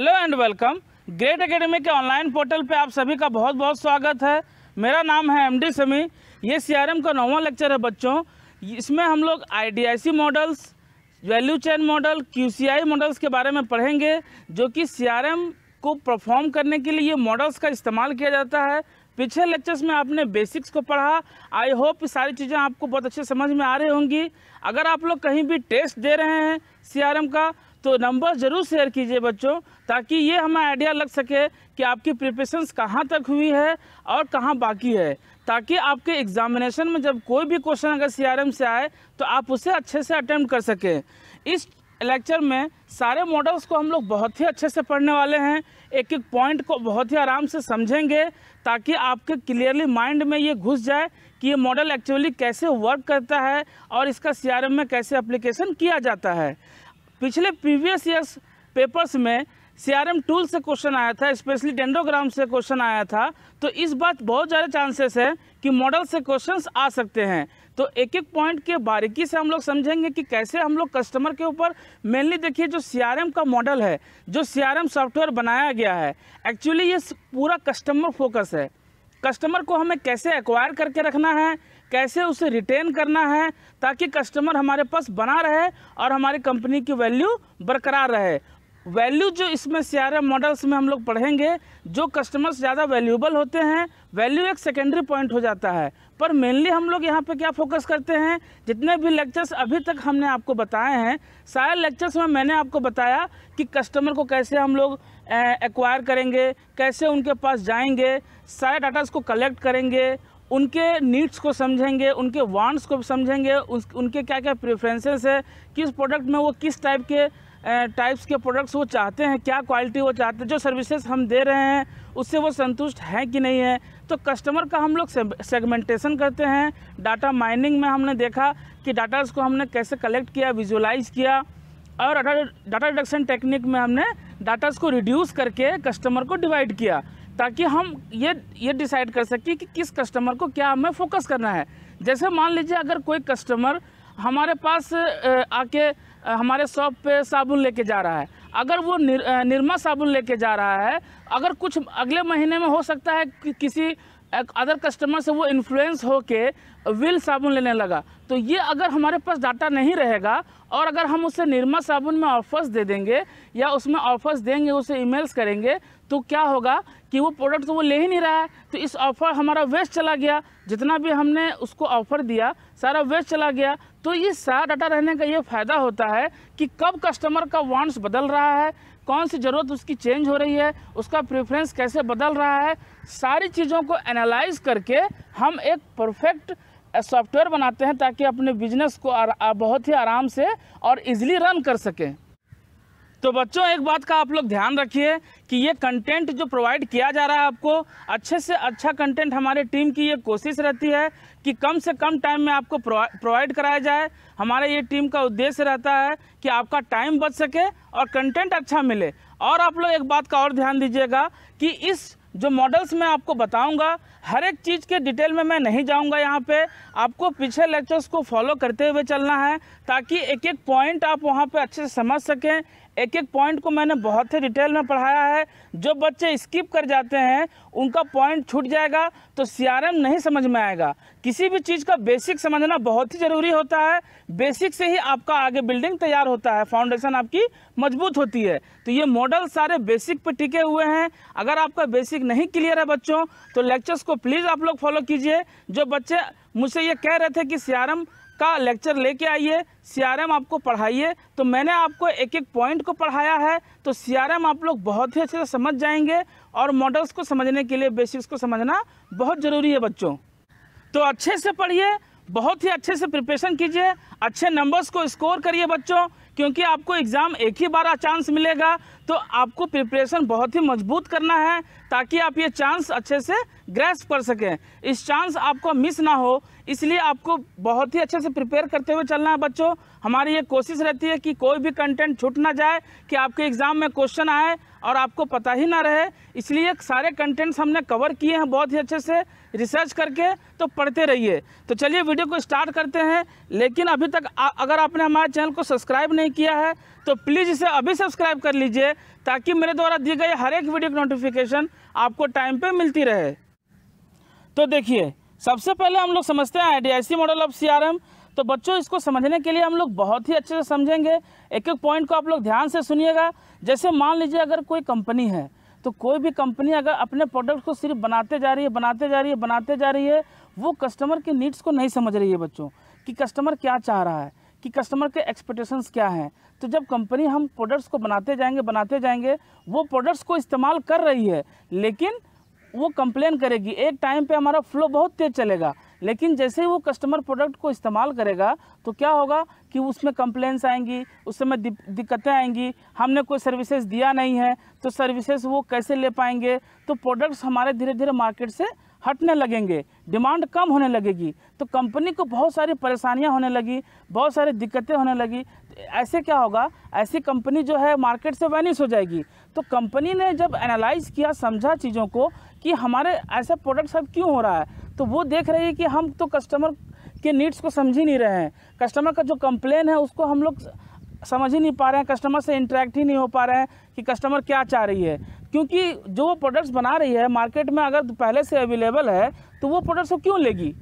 Hello and welcome Great Academy के online portal पे आप सभी का बहुत बहुत स्वागत है। मेरा नाम है एमडी समी ये सीआरएम का नौवां लेक्चर है बच्चों। इसमें हम लोग IDIC models value chain model QCI models के बारे में पढ़ेंगे, जो कि सीआरएम को परफॉर्म करने के लिए ये मॉडल्स का इस्तेमाल किया जाता है। पिछले लेक्चर्स में आपने बेसिक्स को पढ़ा। आई होप सारी चीज़ें आपको बहुत अच्छे समझ में आ रही होंगी। अगर आप लोग कहीं भी टेस्ट दे रहे हैं सीआरएम का तो नंबर ज़रूर शेयर कीजिए बच्चों, ताकि ये हमें आइडिया लग सके कि आपकी प्रिपरेशंस कहाँ तक हुई है और कहाँ बाकी है। ताकि आपके एग्जामिनेशन में जब कोई भी क्वेश्चन अगर सीआरएम से आए तो आप उसे अच्छे से अटेम्प्ट कर सकें। इस लेक्चर में सारे मॉडल्स को हम लोग बहुत ही अच्छे से पढ़ने वाले हैं। एक एक पॉइंट को बहुत ही आराम से समझेंगे, ताकि आपके क्लियरली माइंड में ये घुस जाए कि ये मॉडल एक्चुअली कैसे वर्क करता है और इसका सीआरएम में कैसे एप्लीकेशन किया जाता है। पिछले प्रीवियस ईयर्स पेपर्स में सीआरएम टूल से क्वेश्चन आया था, स्पेशली डेंडोग्राम से क्वेश्चन आया था तो इस बात बहुत ज़्यादा चांसेस है कि मॉडल से क्वेश्चंस आ सकते हैं। तो एक एक पॉइंट के बारीकी से हम लोग समझेंगे कि कैसे हम लोग कस्टमर के ऊपर, मेनली देखिए जो सीआरएम का मॉडल है, जो सीआरएम सॉफ्टवेयर बनाया गया है, एक्चुअली ये पूरा कस्टमर फोकस है। कस्टमर को हमें कैसे एक्वायर करके रखना है कैसे उसे रिटेन करना है ताकि कस्टमर हमारे पास बना रहे और हमारी कंपनी की वैल्यू बरकरार रहे। वैल्यू जो इसमें सी मॉडल्स में हम लोग पढ़ेंगे, जो कस्टमर्स ज़्यादा वैल्यूबल होते हैं वैल्यू एक सेकेंडरी पॉइंट हो जाता है। पर मेनली हम लोग यहाँ पे क्या फोकस करते हैं? जितने भी लेक्चर्स अभी तक हमने आपको बताए हैं, सारे लेक्चर्स में मैंने आपको बताया कि कस्टमर को कैसे हम लोग एक्वायर करेंगे, कैसे उनके पास जाएँगे, सारे डाटास को कलेक्ट करेंगे उनके नीड्स को समझेंगे उनके वांट्स को समझेंगे उस, उनके क्या क्या प्रेफरेंसेस है किस प्रोडक्ट में वो किस टाइप के टाइप्स के प्रोडक्ट्स वो चाहते हैं क्या क्वालिटी वो चाहते हैं जो सर्विसेज़ हम दे रहे हैं उससे वो संतुष्ट हैं कि नहीं है। तो कस्टमर का हम लोग सेगमेंटेशन करते हैं। डाटा माइनिंग में हमने देखा कि डाटाज को हमने कैसे कलेक्ट किया विजुलाइज किया और डाटा डिडक्शन टेक्निक में हमने डाटाज को रिड्यूस करके कस्टमर को डिवाइड किया। ताकि हम ये ये डिसाइड कर सकें कि किस कस्टमर को क्या हमें फोकस करना है। जैसे मान लीजिए अगर कोई कस्टमर हमारे पास आके हमारे शॉप पे साबुन लेके जा रहा है। अगर वो निर, निर्मा साबुन लेके जा रहा है अगर कुछ अगले महीने में हो सकता है कि किसी अदर कस्टमर से वो इन्फ्लुएंस होके विल साबुन लेने लगा। तो ये अगर हमारे पास डाटा नहीं रहेगा और अगर हम उसे निर्मा साबुन में ऑफर्स दे देंगे या उसमें ऑफर्स देंगे उसे ईमेल्स करेंगे तो क्या होगा कि वो प्रोडक्ट तो वो ले ही नहीं रहा है। तो इस ऑफ़र हमारा वेस्ट चला गया। जितना भी हमने उसको ऑफ़र दिया, सारा वेस्ट चला गया। तो ये सारा डाटा रहने का ये फ़ायदा होता है कि कब कस्टमर का वांट्स बदल रहा है, कौन सी ज़रूरत उसकी चेंज हो रही है, उसका प्रेफरेंस कैसे बदल रहा है, सारी चीज़ों को एनालाइज करके हम एक परफेक्ट सॉफ्टवेयर बनाते हैं ताकि अपने बिज़नेस को बहुत ही आराम से और इजीली रन कर सकें। तो बच्चों, एक बात का आप लोग ध्यान रखिए कि ये कंटेंट जो प्रोवाइड किया जा रहा है आपको, अच्छे से अच्छा कंटेंट हमारे टीम की ये कोशिश रहती है कि कम से कम टाइम में आपको प्रोवाइड कराया जाए। हमारे ये टीम का उद्देश्य रहता है कि आपका टाइम बच सके और कंटेंट अच्छा मिले। और आप लोग एक बात का और ध्यान दीजिएगा कि इस जो मॉडल्स मैं आपको बताऊँगा, हर एक चीज़ के डिटेल में मैं नहीं जाऊँगा यहाँ पे। आपको पीछे लेक्चर्स को फॉलो करते हुए चलना है ताकि एक एक पॉइंट आप वहाँ पे अच्छे से समझ सकें एक एक पॉइंट को मैंने बहुत ही डिटेल में पढ़ाया है। जो बच्चे स्किप कर जाते हैं, उनका पॉइंट छूट जाएगा तो सीआरएम नहीं समझ में आएगा। किसी भी चीज़ का बेसिक समझना बहुत ही ज़रूरी होता है। बेसिक से ही आपका आगे बिल्डिंग तैयार होता है फाउंडेशन आपकी मज़बूत होती है। तो ये मॉडल सारे बेसिक पे टिके हुए हैं। अगर आपका बेसिक नहीं क्लियर है बच्चों तो लेक्चर्स को प्लीज़ आप लोग फॉलो कीजिए। जो बच्चे मुझसे ये कह रहे थे कि सीआरएम का लेक्चर लेके आइए सीआरएम आपको पढ़ाइए तो मैंने आपको एक एक पॉइंट को पढ़ाया है तो सीआरएम आप लोग बहुत ही अच्छे से समझ जाएँगे और मॉडल्स को समझने के लिए बेसिक्स को समझना बहुत ज़रूरी है बच्चों। तो अच्छे से पढ़िए, बहुत ही अच्छे से प्रिपरेशन कीजिए, अच्छे नंबर्स को स्कोर करिए बच्चों क्योंकि आपको एग्ज़ाम एक ही बार चांस मिलेगा तो आपको प्रिपरेशन बहुत ही मज़बूत करना है ताकि आप ये चांस अच्छे से ग्रेस कर सकें। इस चांस आपको मिस ना हो, इसलिए आपको बहुत ही अच्छे से प्रिपेयर करते हुए चलना है बच्चों। हमारी ये कोशिश रहती है कि कोई भी कंटेंट छूट ना जाए कि आपके एग्ज़ाम में क्वेश्चन आए और आपको पता ही ना रहे। इसलिए सारे कंटेंट्स हमने कवर किए हैं बहुत ही अच्छे से रिसर्च करके तो पढ़ते रहिए। तो चलिए वीडियो को स्टार्ट करते हैं लेकिन अभी तक आ, अगर आपने हमारे चैनल को सब्सक्राइब नहीं किया है तो प्लीज़ इसे अभी सब्सक्राइब कर लीजिए ताकि मेरे द्वारा दी गई हर एक वीडियो की नोटिफिकेशन आपको टाइम पर मिलती रहे। तो देखिए सबसे पहले हम लोग समझते हैं आई मॉडल ऑफ़ सीआरएम तो बच्चों, इसको समझने के लिए हम लोग बहुत ही अच्छे से समझेंगे। एक एक पॉइंट को आप लोग ध्यान से सुनिएगा। जैसे मान लीजिए, अगर कोई कंपनी है तो कोई भी कंपनी अगर अपने प्रोडक्ट को सिर्फ़ बनाते जा रही है, बनाते जा रही है, बनाते जा रही है, वो कस्टमर के नीड्स को नहीं समझ रही है बच्चों, कि कस्टमर क्या चाह रहा है, कि कस्टमर के एक्सपेक्टेशंस क्या हैं। तो जब कंपनी हम प्रोडक्ट्स को बनाते जाएँगे बनाते जाएँगे, वो प्रोडक्ट्स को इस्तेमाल कर रही है, लेकिन वो कंप्लेन करेगी। एक टाइम पे हमारा फ्लो बहुत तेज़ चलेगा। लेकिन जैसे ही वो कस्टमर प्रोडक्ट को इस्तेमाल करेगा तो क्या होगा कि उसमें कंप्लेंट्स आएँगी, उस समय दिक्कतें आएँगी। हमने कोई सर्विसेज़ दिया नहीं है तो सर्विसेज़ वो कैसे ले पाएँगे? तो प्रोडक्ट्स हमारे धीरे धीरे मार्केट से हटने लगेंगे डिमांड कम होने लगेगी। तो कंपनी को बहुत सारी परेशानियाँ होने लगी, बहुत सारी दिक्कतें होने लगी। ऐसे क्या होगा? ऐसी कंपनी जो है मार्केट से वैनिश हो जाएगी। तो कंपनी ने जब एनालाइज किया, समझा चीज़ों को कि हमारे ऐसा प्रोडक्ट सब क्यों हो रहा है? तो वो देख रही है कि हम तो कस्टमर के नीड्स को समझ ही नहीं रहे हैं। कस्टमर का जो कंप्लेन है, उसको हम लोग समझ ही नहीं पा रहे हैं। कस्टमर से इंटरेक्ट ही नहीं हो पा रहे हैं कि कस्टमर क्या चाह रही है। क्योंकि जो वो प्रोडक्ट्स बना रही है मार्केट में अगर पहले से अवेलेबल है तो वो प्रोडक्ट्स को क्यों लेगी?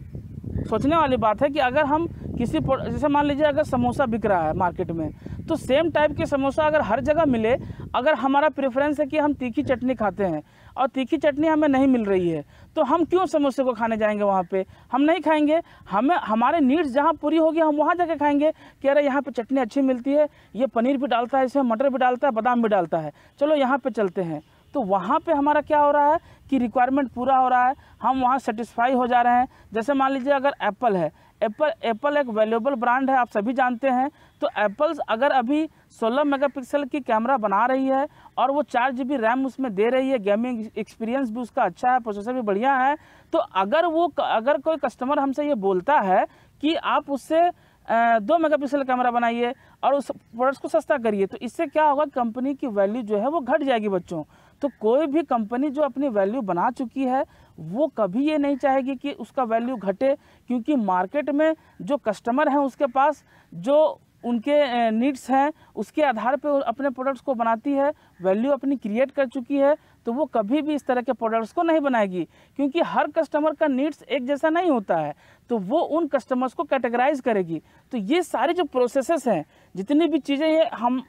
सोचने वाली बात है कि अगर हम किसी जैसे मान लीजिए अगर समोसा बिक रहा है मार्केट में तो सेम टाइप के समोसा अगर हर जगह मिले, अगर हमारा प्रेफरेंस है कि हम तीखी चटनी खाते हैं और तीखी चटनी हमें नहीं मिल रही है। तो हम क्यों समोसे को खाने जाएँगे वहाँ पे? हम नहीं खाएँगे। हमें, हमारे नीड्स जहाँ पूरी होगी, हम वहाँ जाके खाएँगे कि अरे यहाँ पे चटनी अच्छी मिलती है, ये पनीर भी डालता है इसमें मटर भी डालता है, बादाम भी डालता है। चलो यहाँ पर चलते हैं। तो वहाँ पे हमारा क्या हो रहा है कि रिक्वायरमेंट पूरा हो रहा है। हम वहाँ सेटिस्फाई हो जा रहे हैं। जैसे मान लीजिए अगर एप्पल है एप्पल एप्पल एक वैल्यूबल ब्रांड है, आप सभी जानते हैं। तो एप्पल्स अगर अभी 16 मेगापिक्सल की कैमरा बना रही है और वो चार जी रैम उसमें दे रही है गेमिंग एक्सपीरियंस भी उसका अच्छा है प्रोसेसर भी बढ़िया है तो अगर वो अगर कोई कस्टमर हमसे ये बोलता है कि आप उससे दो मेगापिक्सल कैमरा बनाइए और उस प्रोडक्ट को सस्ता करिए तो इससे क्या होगा कंपनी की वैल्यू जो है वो घट जाएगी बच्चों। तो कोई भी कंपनी जो अपनी वैल्यू बना चुकी है, वो कभी ये नहीं चाहेगी कि उसका वैल्यू घटे, क्योंकि मार्केट में जो कस्टमर हैं उसके पास, जो उनके नीड्स हैं, उसके आधार पर अपने प्रोडक्ट्स को बनाती है वैल्यू अपनी क्रिएट कर चुकी है तो वो कभी भी इस तरह के प्रोडक्ट्स को नहीं बनाएगी। क्योंकि हर कस्टमर का नीड्स एक जैसा नहीं होता है तो वो उन कस्टमर्स को कैटेगराइज करेगी। तो ये सारे जो प्रोसेसेस हैं, जितनी भी चीज़ें ये हम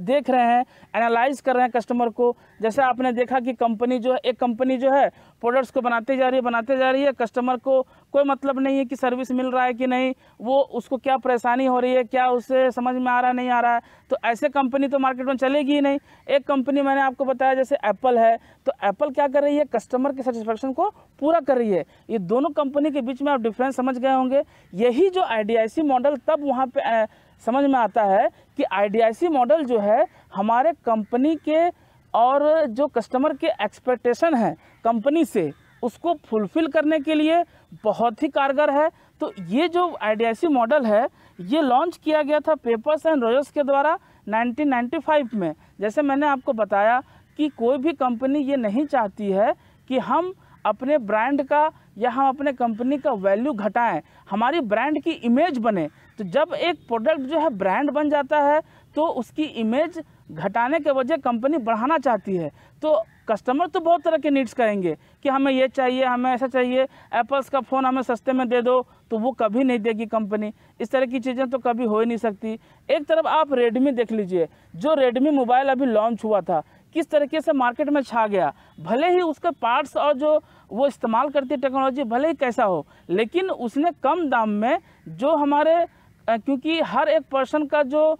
देख रहे हैं एनालाइज कर रहे हैं कस्टमर को, जैसे आपने देखा कि कंपनी जो है, एक कंपनी जो है प्रोडक्ट्स को बनाते जा रही है, बनाते जा रही है कस्टमर को कोई मतलब नहीं है कि सर्विस मिल रहा है कि नहीं, वो उसको क्या परेशानी हो रही है, क्या उससे समझ में आ रहा, नहीं आ रहा है। तो ऐसे कंपनी तो मार्केट में चलेगी ही नहीं। एक कंपनी मैंने आपको बताया, जैसे एप्पल है तो एप्पल क्या कर रही है? कस्टमर के सेटिस्फेक्शन को पूरा कर रही है। ये दोनों कंपनी के बीच में आप डिफरेंस समझ गए होंगे। यही जो आईडीआईसी मॉडल तब वहाँ पे समझ में आता है कि आईडीआईसी मॉडल जो है, हमारे कंपनी के और जो कस्टमर के एक्सपेक्टेशन है कंपनी से, उसको फुलफ़िल करने के लिए बहुत ही कारगर है। तो ये जो आई मॉडल है, ये लॉन्च किया गया था पेपर्स एंड रॉयल्स के द्वारा। 1995 में, जैसे मैंने आपको बताया कि कोई भी कंपनी ये नहीं चाहती है कि हम अपने ब्रांड का या हम अपने कंपनी का वैल्यू घटाएँ। हमारी ब्रांड की इमेज बने। तो जब एक प्रोडक्ट जो है ब्रांड बन जाता है तो उसकी इमेज घटाने के वजह कंपनी बढ़ाना चाहती है। तो कस्टमर तो बहुत तरह के नीड्स करेंगे कि हमें ये चाहिए, हमें ऐसा चाहिए एप्पल्स का फ़ोन हमें सस्ते में दे दो तो वो कभी नहीं देगी कंपनी इस तरह की चीज़ें तो कभी हो ही नहीं सकती। एक तरफ़ आप रेडमी देख लीजिए, जो रेडमी मोबाइल अभी लॉन्च हुआ था, किस तरीके से मार्केट में छा गया, भले ही उसके पार्ट्स और जो वो इस्तेमाल करती टेक्नोलॉजी भले ही कैसा हो, लेकिन उसने कम दाम में जो हमारे क्योंकि हर एक पर्सन का जो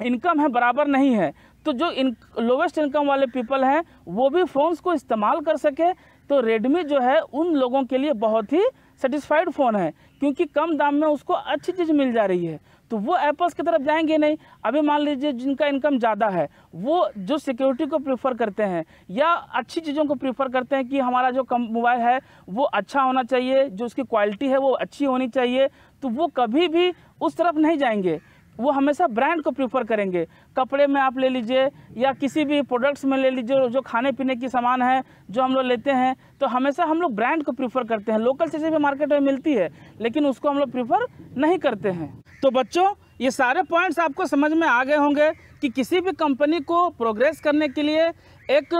इनकम है, बराबर नहीं है तो जो इन लोवेस्ट इनकम वाले पीपल हैं, वो भी फ़ोन्स को इस्तेमाल कर सके तो रेडमी जो है, उन लोगों के लिए बहुत ही सेटिस्फाइड फ़ोन है, क्योंकि कम दाम में उसको अच्छी चीज़ मिल जा रही है। तो वो एप्पल्स की तरफ़ जाएँगे नहीं। अभी मान लीजिए जिनका इनकम ज़्यादा है, वो जो सिक्योरिटी को प्रीफर करते हैं, या अच्छी चीज़ों को प्रीफर करते हैं कि हमारा जो कम मोबाइल है, वो अच्छा होना चाहिए, जो उसकी क्वालिटी है, वो अच्छी होनी चाहिए तो वो कभी भी उस तरफ़ नहीं जाएँगे। वो हमेशा ब्रांड को प्रीफर करेंगे। कपड़े में आप ले लीजिए या किसी भी प्रोडक्ट्स में ले लीजिए, जो खाने पीने की सामान है, जो हम लोग लेते हैं तो हमेशा हम लोग ब्रांड को प्रीफर करते हैं। लोकल चीज़ें भी मार्केट में मिलती है, लेकिन उसको हम लोग प्रीफर नहीं करते हैं। तो बच्चों, ये सारे पॉइंट्स आपको समझ में आ गए होंगे कि किसी भी कंपनी को प्रोग्रेस करने के लिए, एक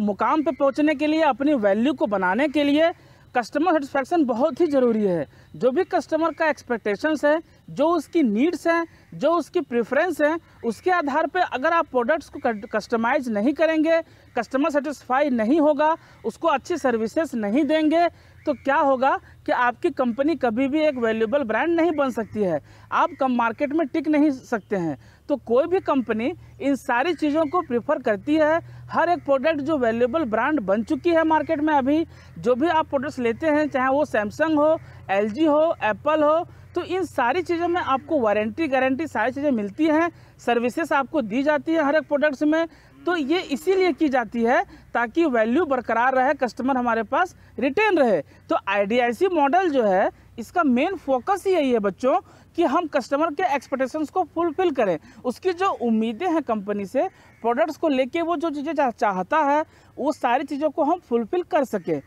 मुकाम पे पहुँचने के लिए, अपनी वैल्यू को बनाने के लिए कस्टमर सेटिस्फैक्शन बहुत ही ज़रूरी है। जो भी कस्टमर का एक्सपेक्टेशंस है जो उसकी नीड्स हैं, जो उसकी प्रेफरेंस है, उसके आधार पे अगर आप प्रोडक्ट्स को कस्टमाइज नहीं करेंगे कस्टमर सेटिस्फाई नहीं होगा, उसको अच्छी सर्विसेज़ नहीं देंगे तो क्या होगा कि आपकी कंपनी कभी भी एक वैल्यूबल ब्रांड नहीं बन सकती है। आप कम मार्केट में टिक नहीं सकते हैं। तो कोई भी कंपनी इन सारी चीज़ों को प्रीफर करती है। हर एक प्रोडक्ट जो वैल्यूबल ब्रांड बन चुकी है मार्केट में अभी, जो भी आप प्रोडक्ट्स लेते हैं, चाहे वो सैमसंग हो LG हो एप्पल हो तो इन सारी चीज़ों में आपको वारंटी, गारंटी सारी चीज़ें मिलती हैं। सर्विसेज़ आपको दी जाती है हर एक प्रोडक्ट्स में। तो ये इसीलिए की जाती है ताकि वैल्यू बरकरार रहे, कस्टमर हमारे पास रिटेन रहे। तो IDIC मॉडल जो है, इसका मेन फोकस यही है बच्चों, कि हम कस्टमर के एक्सपेक्टेशंस को फुलफिल करें। उसकी जो उम्मीदें हैं कंपनी से, प्रोडक्ट्स को लेके वो जो चीज़ें चाहता है, वो सारी चीज़ों को हम फुलफिल कर सकें।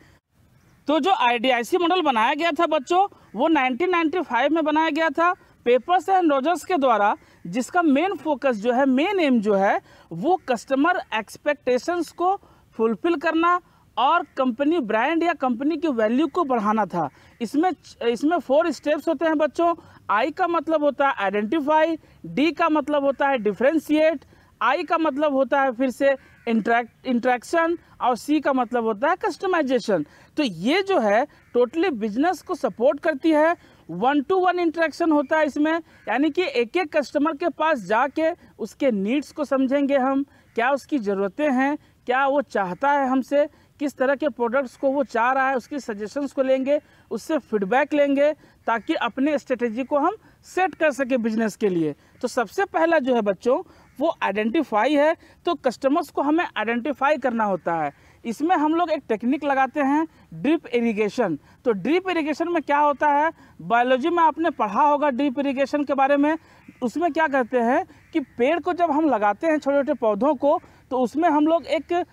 तो जो आई मॉडल बनाया गया था बच्चों, वो 1995 में बनाया गया था पेपर्स एंड रोजर्स के द्वारा, जिसका मेन फोकस जो है मेन एम जो है, वो कस्टमर एक्सपेक्टेशंस को फुलफिल करना और कंपनी ब्रांड या कंपनी की वैल्यू को बढ़ाना था। इसमें इसमें फोर स्टेप्स होते हैं बच्चों। आई का मतलब होता है आइडेंटिफाई डी का मतलब होता है डिफ्रेंशिएट आई का मतलब होता है फिर से इंट्रैक्ट, इंट्रैक्शन और सी का मतलब होता है कस्टमाइजेशन तो ये जो है टोटली बिज़नेस को सपोर्ट करती है. वन टू वन इंट्रैक्शन होता है इसमें. यानी कि एक एक कस्टमर के पास जाके उसके नीड्स को समझेंगे हम. क्या उसकी ज़रूरतें हैं? क्या वो चाहता है हमसे? किस तरह के प्रोडक्ट्स को वो चाह रहा है? उसकी सजेशंस को लेंगे, उससे फीडबैक लेंगे, ताकि अपने स्ट्रेटेजी को हम सेट कर सके बिज़नेस के लिए. तो सबसे पहला जो है बच्चों वो आइडेंटिफाई है तो कस्टमर्स को हमें आइडेंटिफाई करना होता है। इसमें हम लोग एक टेक्निक लगाते हैं ड्रिप इरिगेशन तो ड्रिप इरिगेशन में क्या होता है? बायोलॉजी में आपने पढ़ा होगा ड्रिप इरिगेशन के बारे में। उसमें क्या करते हैं कि पेड़ को जब हम लगाते हैं छोटे छोटे पौधों को तो उसमें हम लोग एक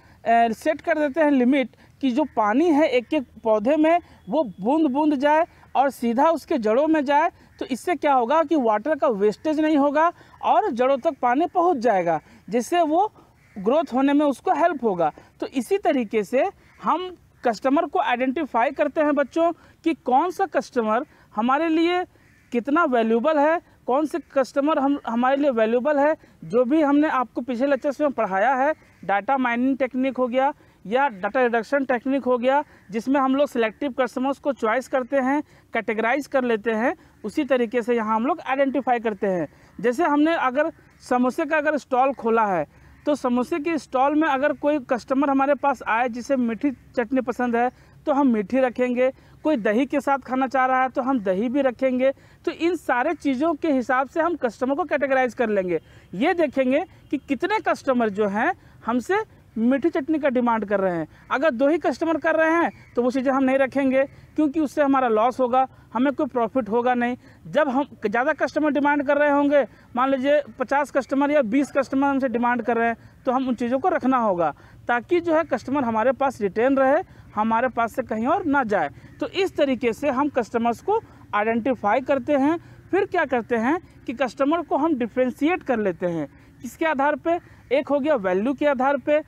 सेट कर देते हैं लिमिट कि जो पानी है एक एक पौधे में, वो बूंद बूंद जाए और सीधा उसके जड़ों में जाए। तो इससे क्या होगा कि वाटर का वेस्टेज नहीं होगा और जड़ों तक पानी पहुँच जाएगा, जिससे वो ग्रोथ होने में उसको हेल्प होगा। तो इसी तरीके से हम कस्टमर को आइडेंटिफाई करते हैं बच्चों कि कौन सा कस्टमर हमारे लिए कितना वैल्यूबल है, कौन से कस्टमर हम, हमारे लिए वैल्यूबल है, जो भी हमने आपको पिछले लेक्चर्स में पढ़ाया है डाटा माइनिंग टेक्निक हो गया या डाटा रिडक्शन टेक्निक हो गया, जिसमें हम लोग सिलेक्टिव कस्टमर्स को चॉइस करते हैं कैटेगराइज कर लेते हैं, उसी तरीके से यहाँ हम लोग आइडेंटिफाई करते हैं। जैसे हमने अगर समोसे का अगर स्टॉल खोला है तो समोसे के स्टॉल में अगर कोई कस्टमर हमारे पास आए जिसे मीठी चटनी पसंद है तो हम मीठी रखेंगे। कोई दही के साथ खाना चाह रहा है तो हम दही भी रखेंगे। तो इन सारे चीज़ों के हिसाब से हम कस्टमर को कैटेगराइज कर लेंगे। ये देखेंगे कि कितने कस्टमर जो हैं, हमसे मीठी चटनी का डिमांड कर रहे हैं। अगर दो ही कस्टमर कर रहे हैं तो वो चीज़ें हम नहीं रखेंगे, क्योंकि उससे हमारा लॉस होगा, हमें कोई प्रॉफिट होगा नहीं। जब हम ज़्यादा कस्टमर डिमांड कर रहे होंगे, मान लीजिए पचास कस्टमर या बीस कस्टमर हमसे डिमांड कर रहे हैं तो हम उन चीज़ों को रखना होगा, ताकि जो है कस्टमर हमारे पास रिटेन रहे, हमारे पास से कहीं और ना जाए। तो इस तरीके से हम कस्टमर्स को आइडेंटिफाई करते हैं। फिर क्या करते हैं कि कस्टमर को हम डिफ्रेंशिएट कर लेते हैं। किसके आधार पे? एक हो गया वैल्यू के आधार पे।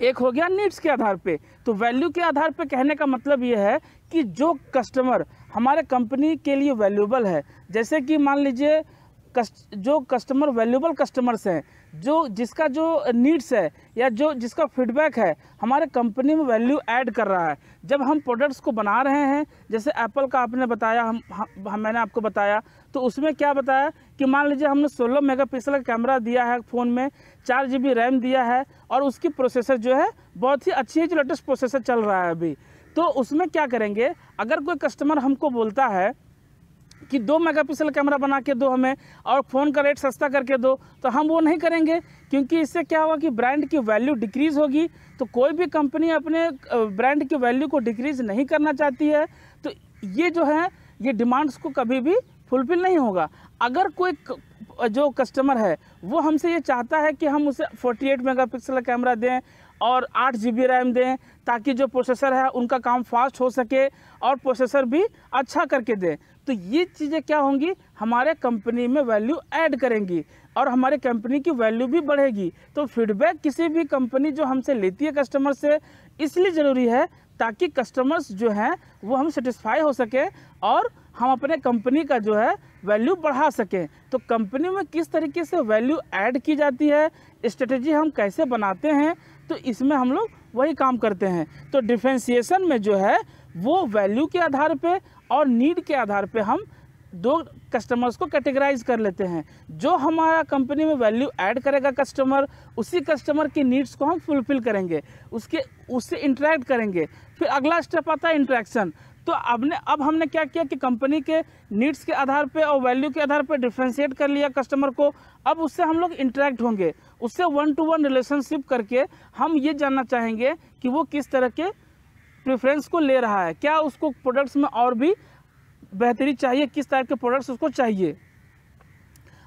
एक हो गया नीड्स के आधार पे। तो वैल्यू के आधार पे कहने का मतलब ये है कि जो कस्टमर हमारे कंपनी के लिए वैल्यूबल है जैसे कि मान लीजिए कस्ट, जो कस्टमर वैल्यूबल कस्टमर्स हैं जो जिसका जो नीड्स है या जो जिसका फीडबैक है हमारे कंपनी में वैल्यू ऐड कर रहा है। जब हम प्रोडक्ट्स को बना रहे हैं जैसे एप्पल का आपने बताया हम, हम मैंने आपको बताया तो उसमें क्या बताया कि मान लीजिए हमने 16 मेगापिक्सल का कैमरा दिया है फ़ोन में चार जीबी रैम दिया है और उसकी प्रोसेसर जो है, बहुत ही अच्छी है, जो लेटेस्ट प्रोसेसर चल रहा है अभी। तो उसमें क्या करेंगे? अगर कोई कस्टमर हमको बोलता है कि दो मेगापिक्सल कैमरा बना के दो हमें और फ़ोन का रेट सस्ता करके दो तो हम वो नहीं करेंगे, क्योंकि इससे क्या होगा कि ब्रांड की वैल्यू डिक्रीज़ होगी। तो कोई भी कंपनी अपने ब्रांड की वैल्यू को डिक्रीज़ नहीं करना चाहती है तो ये जो है, ये डिमांड्स को कभी भी फुलफिल नहीं होगा। अगर कोई जो कस्टमर है, वो हमसे ये चाहता है कि हम उसे 48 मेगापिक्सल का कैमरा दें और आठ जी बी रैम दें ताकि जो प्रोसेसर है, उनका काम फास्ट हो सके और प्रोसेसर भी अच्छा करके दें। तो ये चीज़ें क्या होंगी? हमारे कंपनी में वैल्यू ऐड करेंगी और हमारे कंपनी की वैल्यू भी बढ़ेगी। तो फीडबैक किसी भी कंपनी जो हमसे लेती है कस्टमर से, इसलिए ज़रूरी है ताकि कस्टमर्स जो हैं, वो हम सेटिस्फाई हो सके और हम अपने कंपनी का जो है वैल्यू बढ़ा सकें। तो कंपनी में किस तरीके से वैल्यू ऐड की जाती है स्ट्रेटजी हम कैसे बनाते हैं तो इसमें हम लोग वही काम करते हैं। तो डिफ्रेंसिएशन में जो है, वो वैल्यू के आधार पे और नीड के आधार पे हम दो कस्टमर्स को कैटेगराइज कर लेते हैं। जो हमारा कंपनी में वैल्यू ऐड करेगा कस्टमर उसी कस्टमर की नीड्स को हम फुलफिल करेंगे। उसके, उससे इंटरेक्ट करेंगे। फिर अगला स्टेप आता है इंटरेक्शन तो अब ने अब हमने क्या किया कि कंपनी के नीड्स के आधार पे और वैल्यू के आधार पे डिफ्रेंशिएट कर लिया कस्टमर को। अब उससे हम लोग इंटरेक्ट होंगे। उससे वन टू वन रिलेशनशिप करके हम ये जानना चाहेंगे कि वो किस तरह के प्रेफरेंस को ले रहा है। क्या उसको प्रोडक्ट्स में और भी बेहतरी चाहिए? किस टाइप के प्रोडक्ट्स उसको चाहिए?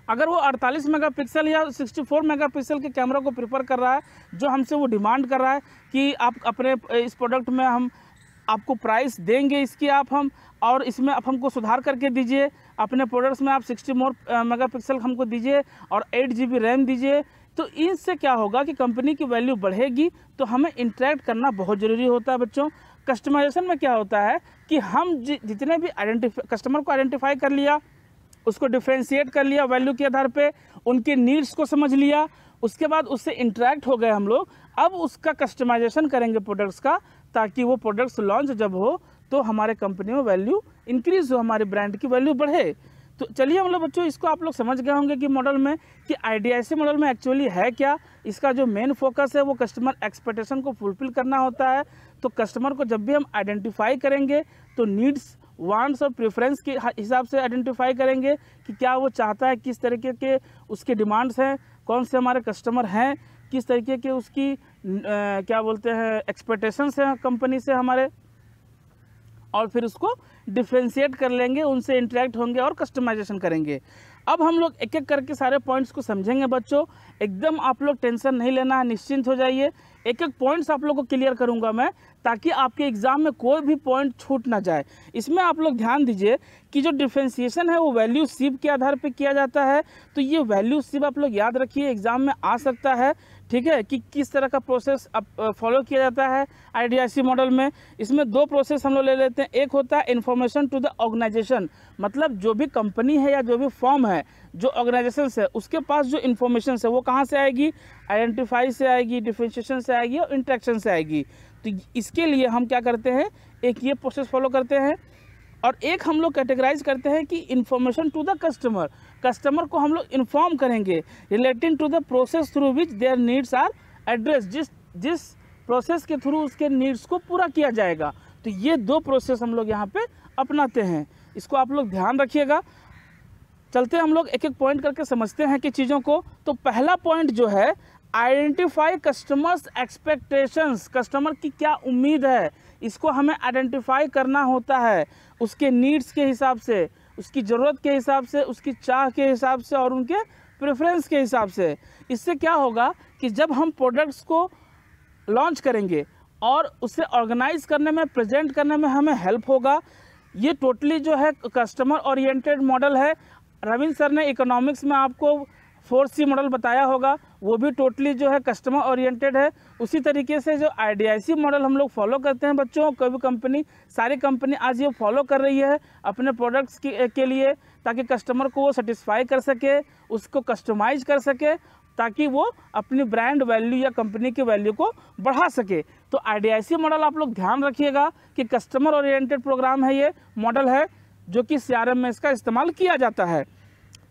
अगर वो 48 मेगापिक्सल या 64 मेगापिक्सल के कैमरा को प्रेफर कर रहा है, जो हमसे वो डिमांड कर रहा है कि आप अपने इस प्रोडक्ट में हम आपको प्राइस देंगे इसकी आप हम, और इसमें आप हमको सुधार करके दीजिए। अपने प्रोडक्ट्स में आप 60 मोर मेगापिक्सल हमको दीजिए और एट जी बी रैम दीजिए। तो इनसे क्या होगा कि कंपनी की वैल्यू बढ़ेगी तो हमें इंटरेक्ट करना बहुत ज़रूरी होता है बच्चों। कस्टमाइजेशन में क्या होता है कि हम जितने भी आइडेंटिफाई कस्टमर को आइडेंटिफाई कर लिया, उसको डिफ्रेंशिएट कर लिया वैल्यू के आधार पे, उनके नीड्स को समझ लिया, उसके बाद उससे इंटरेक्ट हो गए हम लोग। अब उसका कस्टमाइजेशन करेंगे प्रोडक्ट्स का ताकि वो प्रोडक्ट्स लॉन्च जब हो तो हमारे कंपनी में वैल्यू इंक्रीज हो, हमारे ब्रांड की वैल्यू बढ़े। तो चलिए हम लोग बच्चों, इसको आप लोग समझ गए होंगे कि मॉडल में, कि आईडीआईसी मॉडल में एक्चुअली है क्या? इसका जो मेन फोकस है, वो कस्टमर एक्सपेक्टेशन को फुलफिल करना होता है। तो कस्टमर को जब भी हम आइडेंटिफाई करेंगे तो नीड्स वांट्स और प्रेफरेंस के हिसाब से आइडेंटिफाई करेंगे कि क्या वो चाहता है, किस तरीके के उसके डिमांड्स हैं, कौन से हमारे कस्टमर हैं, किस तरीके के उसकी क्या बोलते हैं एक्सपेक्टेशंस हैं कंपनी से हमारे। और फिर उसको डिफ्रेंशिएट कर लेंगे, उनसे इंटरेक्ट होंगे और कस्टमाइजेशन करेंगे। अब हम लोग एक एक करके सारे पॉइंट्स को समझेंगे बच्चों। एकदम आप लोग टेंशन नहीं लेना है निश्चिंत हो जाइए। एक एक पॉइंट्स आप लोग को क्लियर करूँगा मैं, ताकि आपके एग्ज़ाम में कोई भी पॉइंट छूट ना जाए। इसमें आप लोग ध्यान दीजिए कि जो डिफ्रेंसिएशन है, वो वैल्यू सिप के आधार पर किया जाता है। तो ये वैल्यू सिप आप लोग याद रखिए एग्ज़ाम में आ सकता है। ठीक है, कि किस तरह का प्रोसेस अब फॉलो किया जाता है आईडीआईसी मॉडल में। इसमें दो प्रोसेस हम लोग ले लेते हैं। एक होता है इन्फॉर्मेशन टू द ऑर्गेनाइजेशन मतलब जो भी कंपनी है या जो भी फॉर्म है, जो ऑर्गेनाइजेशन है, उसके पास जो इन्फॉर्मेशन है, वो कहाँ से आएगी? आइडेंटिफाई से आएगी डिफ्रेंशिएशन से आएगी और इंट्रैक्शन से आएगी। तो इसके लिए हम क्या करते हैं? एक ये प्रोसेस फॉलो करते हैं और एक हम लोग कैटेगराइज करते हैं कि information to the customer customer को हम लोग इन्फॉर्म करेंगे relating to the process through which their needs are address जिस जिस प्रोसेस के थ्रू उसके नीड्स को पूरा किया जाएगा। तो ये दो प्रोसेस हम लोग यहाँ पे अपनाते हैं। इसको आप लोग ध्यान रखिएगा। चलते हम लोग एक एक पॉइंट करके समझते हैं कि चीज़ों को। तो पहला पॉइंट जो है आइडेंटिफाई कस्टमर्स एक्सपेक्टेशंस कस्टमर की क्या उम्मीद है? इसको हमें आइडेंटिफाई करना होता है उसके नीड्स के हिसाब से। उसकी ज़रूरत के हिसाब से, उसकी चाह के हिसाब से और उनके प्रेफरेंस के हिसाब से। इससे क्या होगा कि जब हम प्रोडक्ट्स को लॉन्च करेंगे और उसे ऑर्गेनाइज करने में प्रेजेंट करने में हमें हेल्प होगा, ये टोटली जो है कस्टमर ओरिएंटेड मॉडल है। रविंद्र सर ने इकोनॉमिक्स में आपको फोर सी मॉडल बताया होगा वो भी टोटली जो है कस्टमर ओरिएंटेड है। उसी तरीके से जो आईडीआईसी मॉडल हम लोग फॉलो करते हैं बच्चों कोई भी कंपनी सारी कंपनी आज ये फॉलो कर रही है अपने प्रोडक्ट्स के, के लिए ताकि कस्टमर को वो सेटिस्फाई कर सके उसको कस्टमाइज कर सके ताकि वो अपनी ब्रांड वैल्यू या कंपनी की वैल्यू को बढ़ा सके। तो आईडीआईसी मॉडल आप लोग ध्यान रखिएगा कि कस्टमर ओरिएंटेड प्रोग्राम है ये मॉडल है जो कि सीआरएम में इसका इस्तेमाल किया जाता है।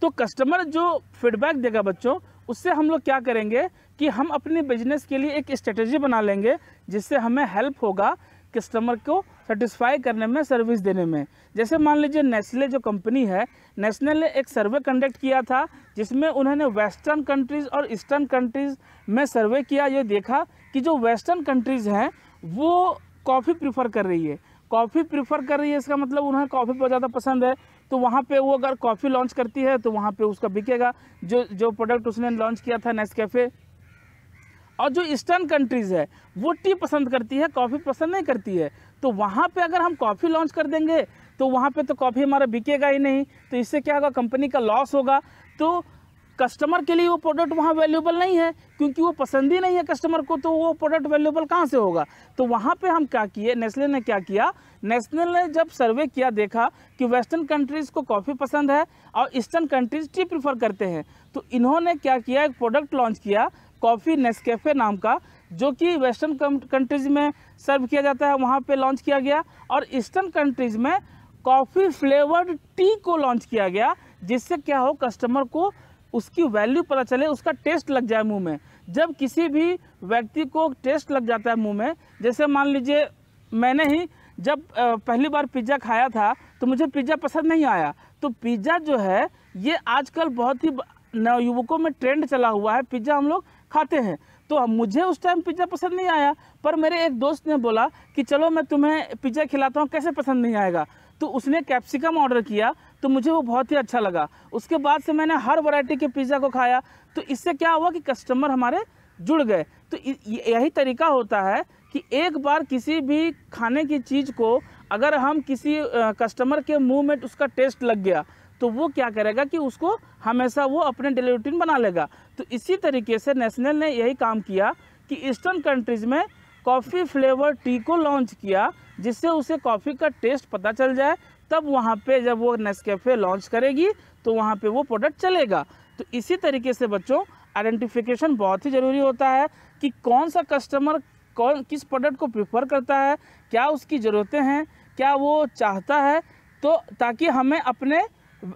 तो कस्टमर जो फीडबैक देगा बच्चों, उससे हम लोग क्या करेंगे कि हम अपने बिज़नेस के लिए एक स्ट्रेटजी बना लेंगे, जिससे हमें हेल्प होगा कस्टमर को सेटिस्फाई करने में सर्विस देने में। जैसे मान लीजिए नेस्ले जो कंपनी है नेस्ले ने एक सर्वे कंडक्ट किया था, जिसमें उन्होंने वेस्टर्न कंट्रीज़ और ईस्टर्न कंट्रीज़ में सर्वे किया, ये देखा कि जो वेस्टर्न कंट्रीज़ हैं, वो कॉफ़ी प्रीफर कर रही है। कॉफ़ी प्रीफर कर रही है, इसका मतलब उन्हें कॉफ़ी बहुत ज़्यादा पसंद है। तो वहाँ पे वो अगर कॉफ़ी लॉन्च करती है तो वहाँ पे उसका बिकेगा। जो जो प्रोडक्ट उसने लॉन्च किया था नेस्कैफ़े और जो ईस्टर्न कंट्रीज़ है, वो टी पसंद करती है, कॉफ़ी पसंद नहीं करती है। तो वहाँ पे अगर हम कॉफ़ी लॉन्च कर देंगे तो वहाँ पे तो कॉफ़ी हमारा बिकेगा ही नहीं। तो इससे क्या होगा कंपनी का लॉस होगा। तो कस्टमर के लिए वो प्रोडक्ट वहाँ वैल्यूबल नहीं है, क्योंकि वो पसंद ही नहीं है कस्टमर को तो वो प्रोडक्ट वैल्यूबल कहाँ से होगा? तो वहाँ पे हम क्या किए नेस्ले ने क्या किया नेशनल ने जब सर्वे किया, देखा कि वेस्टर्न कंट्रीज़ को कॉफ़ी पसंद है और ईस्टर्न कंट्रीज़ टी प्रीफर करते हैं तो इन्होंने क्या किया, एक प्रोडक्ट लॉन्च किया, कॉफ़ी नेस्कैफ़े नाम का, जो कि वेस्टर्न कंट्रीज़ में सर्व किया जाता है, वहाँ पे लॉन्च किया गया और ईस्टर्न कंट्रीज़ में कॉफ़ी फ्लेवर्ड टी को लॉन्च किया गया, जिससे क्या हो, कस्टमर को उसकी वैल्यू पता चले, उसका टेस्ट लग जाए मुँह में। जब किसी भी व्यक्ति को टेस्ट लग जाता है मुँह में, जैसे मान लीजिए मैंने ही जब पहली बार पिज़्ज़ा खाया था तो मुझे पिज़्ज़ा पसंद नहीं आया। तो पिज़्ज़ा जो है, ये आजकल बहुत ही नवयुवकों में ट्रेंड चला हुआ है, पिज़्ज़ा हम लोग खाते हैं। तो मुझे उस टाइम पिज़्ज़ा पसंद नहीं आया, पर मेरे एक दोस्त ने बोला कि चलो मैं तुम्हें पिज़्ज़ा खिलाता हूँ, कैसे पसंद नहीं आएगा? तो उसने कैप्सिकम ऑर्डर किया तो मुझे वो बहुत ही अच्छा लगा। उसके बाद से मैंने हर वैरायटी के पिज़्ज़ा को खाया। तो इससे क्या हुआ कि कस्टमर हमारे जुड़ गए। तो यही तरीका होता है कि एक बार किसी भी खाने की चीज़ को अगर हम किसी कस्टमर के मुँह में उसका टेस्ट लग गया तो वो क्या करेगा कि उसको हमेशा वो अपने डेली रूटीन बना लेगा। तो इसी तरीके से नेशनल ने यही काम किया कि ईस्टर्न कंट्रीज़ में कॉफ़ी फ्लेवर टी को लॉन्च किया, जिससे उसे कॉफ़ी का टेस्ट पता चल जाए। तब वहाँ पे जब वो नेस्कैफ़े लॉन्च करेगी तो वहाँ पे वो प्रोडक्ट चलेगा। तो इसी तरीके से बच्चों आइडेंटिफिकेशन बहुत ही ज़रूरी होता है कि कौन सा कस्टमर कौन, किस प्रोडक्ट को प्रिफर करता है, क्या उसकी ज़रूरतें हैं, क्या वो चाहता है तो ताकि हमें अपने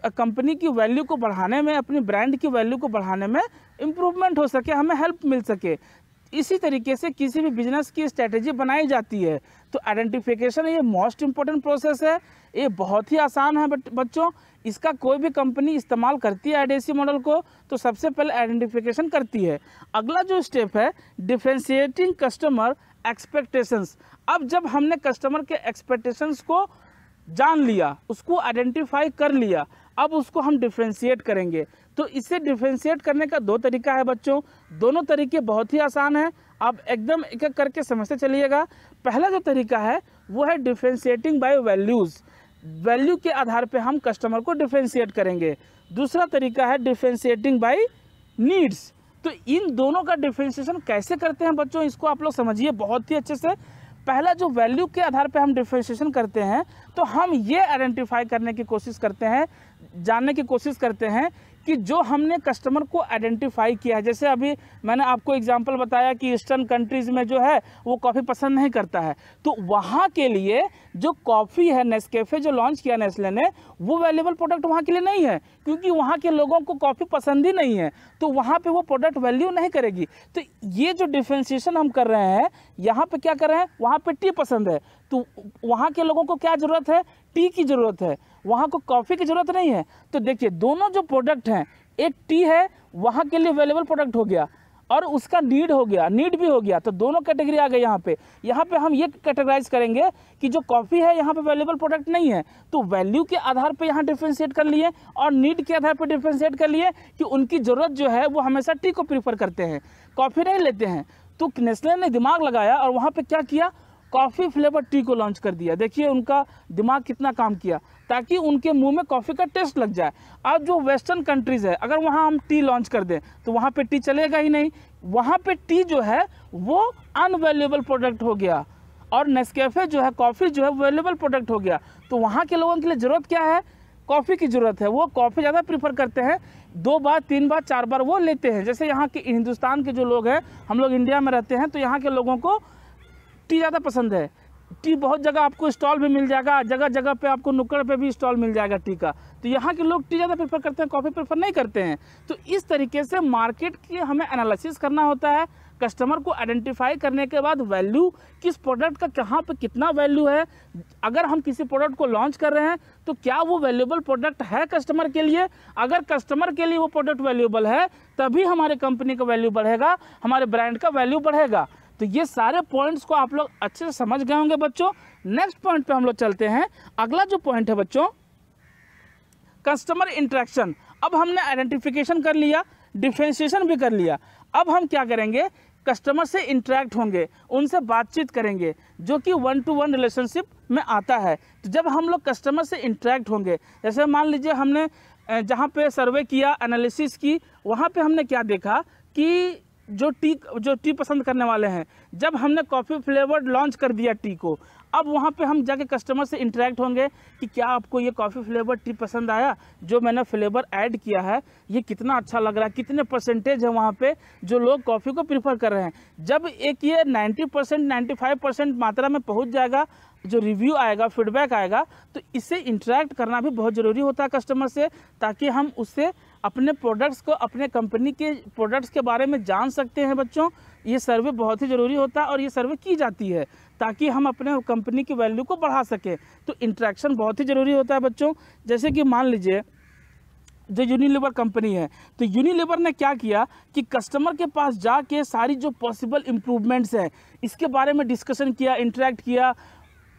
कंपनी की वैल्यू को बढ़ाने में, अपनी ब्रांड की वैल्यू को बढ़ाने में इम्प्रूवमेंट हो सके, हमें हेल्प मिल सके। इसी तरीके से किसी भी बिज़नेस की स्ट्रेटेजी बनाई जाती है। तो आइडेंटिफिकेशन ये मोस्ट इम्पोर्टेंट प्रोसेस है। ये बहुत ही आसान है बच्चों। इसका कोई भी कंपनी इस्तेमाल करती है आईडीसी मॉडल को तो सबसे पहले आइडेंटिफिकेशन करती है। अगला जो स्टेप है डिफ्रेंशिएटिंग कस्टमर एक्सपेक्टेशंस अब जब हमने कस्टमर के एक्सपेक्टेशंस को जान लिया, उसको आइडेंटिफाई कर लिया, अब उसको हम डिफ्रेंशिएट करेंगे। तो इसे डिफ्रेंशिएट करने का दो तरीका है बच्चों। दोनों तरीके बहुत ही आसान है। आप एकदम एक एक करके समझते चलिएगा। पहला जो तरीका है, वो है डिफ्रेंशिएटिंग बाय वैल्यूज़ वैल्यू के आधार पे हम कस्टमर को डिफ्रेंशिएट करेंगे। दूसरा तरीका है डिफ्रेंशिएटिंग बाय नीड्स तो इन दोनों का डिफ्रेंशिएशन कैसे करते हैं बच्चों, इसको आप लोग समझिए बहुत ही अच्छे से। पहला जो वैल्यू के आधार पे हम डिफ्रेंशिएशन करते हैं तो हम ये आइडेंटिफाई करने की कोशिश करते हैं, जानने की कोशिश करते हैं कि जो हमने कस्टमर को आइडेंटिफाई किया है। जैसे अभी मैंने आपको एग्जांपल बताया कि ईस्टर्न कंट्रीज़ में जो है, वो कॉफ़ी पसंद नहीं करता है। तो वहाँ के लिए जो कॉफ़ी है नेस्कैफ़े जो लॉन्च किया नेस्ले ने, वो वैल्यूबल प्रोडक्ट वहाँ के लिए नहीं है, क्योंकि वहाँ के लोगों को कॉफ़ी पसंद ही नहीं है। तो वहाँ पर वो प्रोडक्ट वैल्यू नहीं करेगी। तो ये जो डिफ्रेंशिएशन हम कर रहे हैं, यहाँ पर क्या कर रहे हैं? वहाँ पर टी पसंद है। तो वहाँ के लोगों को क्या ज़रूरत है? टी की ज़रूरत है। वहाँ को कॉफ़ी की ज़रूरत नहीं है। तो देखिए, दोनों जो प्रोडक्ट हैं, एक टी है, वहाँ के लिए अवेलेबल प्रोडक्ट हो गया और उसका नीड हो गया नीड भी हो गया। तो दोनों कैटेगरी आ गए यहाँ पे। यहाँ पे हम ये कैटेगराइज करेंगे कि जो कॉफ़ी है, यहाँ पे अवेलेबल प्रोडक्ट नहीं है। तो वैल्यू के आधार पे यहाँ डिफ्रेंशिएट कर लिए और नीड के आधार पे डिफ्रेंशिएट कर लिए कि उनकी ज़रूरत जो है, वो हमेशा टी को प्रीफर करते हैं। कॉफ़ी नहीं लेते हैं। तो नेस्ले ने दिमाग लगाया और वहाँ पर क्या किया? कॉफ़ी फ्लेवर टी को लॉन्च कर दिया। देखिए, उनका दिमाग कितना काम किया। ताकि उनके मुँह में कॉफ़ी का टेस्ट लग जाए। अब जो वेस्टर्न कंट्रीज़ है, अगर वहाँ हम टी लॉन्च कर दें तो वहाँ पे टी चलेगा ही नहीं। वहाँ पे टी जो है, वो अनवेल्यूबल प्रोडक्ट हो गया। और नेस्कैफ़े जो है कॉफ़ी जो है वेल्यूबल प्रोडक्ट हो गया। तो वहाँ के लोगों के लिए ज़रूरत क्या है? कॉफ़ी की ज़रूरत है। वो कॉफ़ी ज़्यादा प्रीफर करते हैं। दो बार, तीन बार, चार बार वो लेते हैं। जैसे यहाँ के हिंदुस्तान के जो लोग हैं, हम लोग इंडिया में रहते हैं तो यहाँ के लोगों को टी ज़्यादा पसंद है। टी बहुत जगह आपको स्टॉल भी मिल जाएगा, जगह जगह पे आपको नुक्कड़ पे भी स्टॉल मिल जाएगा टी का। तो यहाँ के लोग टी ज़्यादा प्रेफर करते हैं, कॉफ़ी प्रेफर नहीं करते हैं। तो इस तरीके से मार्केट की हमें एनालिसिस करना होता है कस्टमर को आइडेंटिफाई करने के बाद वैल्यू किस प्रोडक्ट का कहाँ पे कितना वैल्यू है। अगर हम किसी प्रोडक्ट को लॉन्च कर रहे हैं तो क्या वो वैल्यूबल प्रोडक्ट है कस्टमर के लिए? अगर कस्टमर के लिए वो प्रोडक्ट वैल्यूबल है, तभी हमारे कंपनी का वैल्यू बढ़ेगा, हमारे ब्रांड का वैल्यू बढ़ेगा। तो ये सारे पॉइंट्स को आप लोग अच्छे से समझ गए होंगे बच्चों। नेक्स्ट पॉइंट पे हम लोग चलते हैं। अगला जो पॉइंट है बच्चों कस्टमर इंट्रैक्शन अब हमने आइडेंटिफिकेशन कर लिया डिफ्रेंशिएशन भी कर लिया। अब हम क्या करेंगे? कस्टमर से इंटरेक्ट होंगे, उनसे बातचीत करेंगे, जो कि वन टू वन रिलेशनशिप में आता है। तो जब हम लोग कस्टमर से इंटरेक्ट होंगे, जैसे मान लीजिए हमने जहाँ पे सर्वे किया एनालिसिस की, वहाँ पे हमने क्या देखा कि जो टी जो टी पसंद करने वाले हैं। जब हमने कॉफ़ी फ्लेवर्ड लॉन्च कर दिया टी को, अब वहाँ पे हम जाके कस्टमर से इंटरेक्ट होंगे कि क्या आपको ये कॉफ़ी फ्लेवर टी पसंद आया, जो मैंने फ्लेवर ऐड किया है, ये कितना अच्छा लग रहा है, कितने परसेंटेज है वहाँ पे जो लोग कॉफ़ी को प्रीफर कर रहे हैं। जब एक ये 90 परसेंट नाइन्टी मात्रा में पहुँच जाएगा, जो रिव्यू आएगा फीडबैक आएगा तो इससे इंटरेक्ट करना भी बहुत ज़रूरी होता है कस्टमर से, ताकि हम उससे अपने प्रोडक्ट्स को, अपने कंपनी के प्रोडक्ट्स के बारे में जान सकते हैं बच्चों। ये सर्वे बहुत ही ज़रूरी होता है और ये सर्वे की जाती है ताकि हम अपने कंपनी की वैल्यू को बढ़ा सकें। तो इंट्रैक्शन बहुत ही ज़रूरी होता है बच्चों। जैसे कि मान लीजिए, जो यूनिलीवर कंपनी है तो यूनिलीवर ने क्या किया कि कस्टमर के पास जाके सारी जो पॉसिबल इम्प्रूवमेंट्स हैं, इसके बारे में डिस्कशन किया इंटरेक्ट किया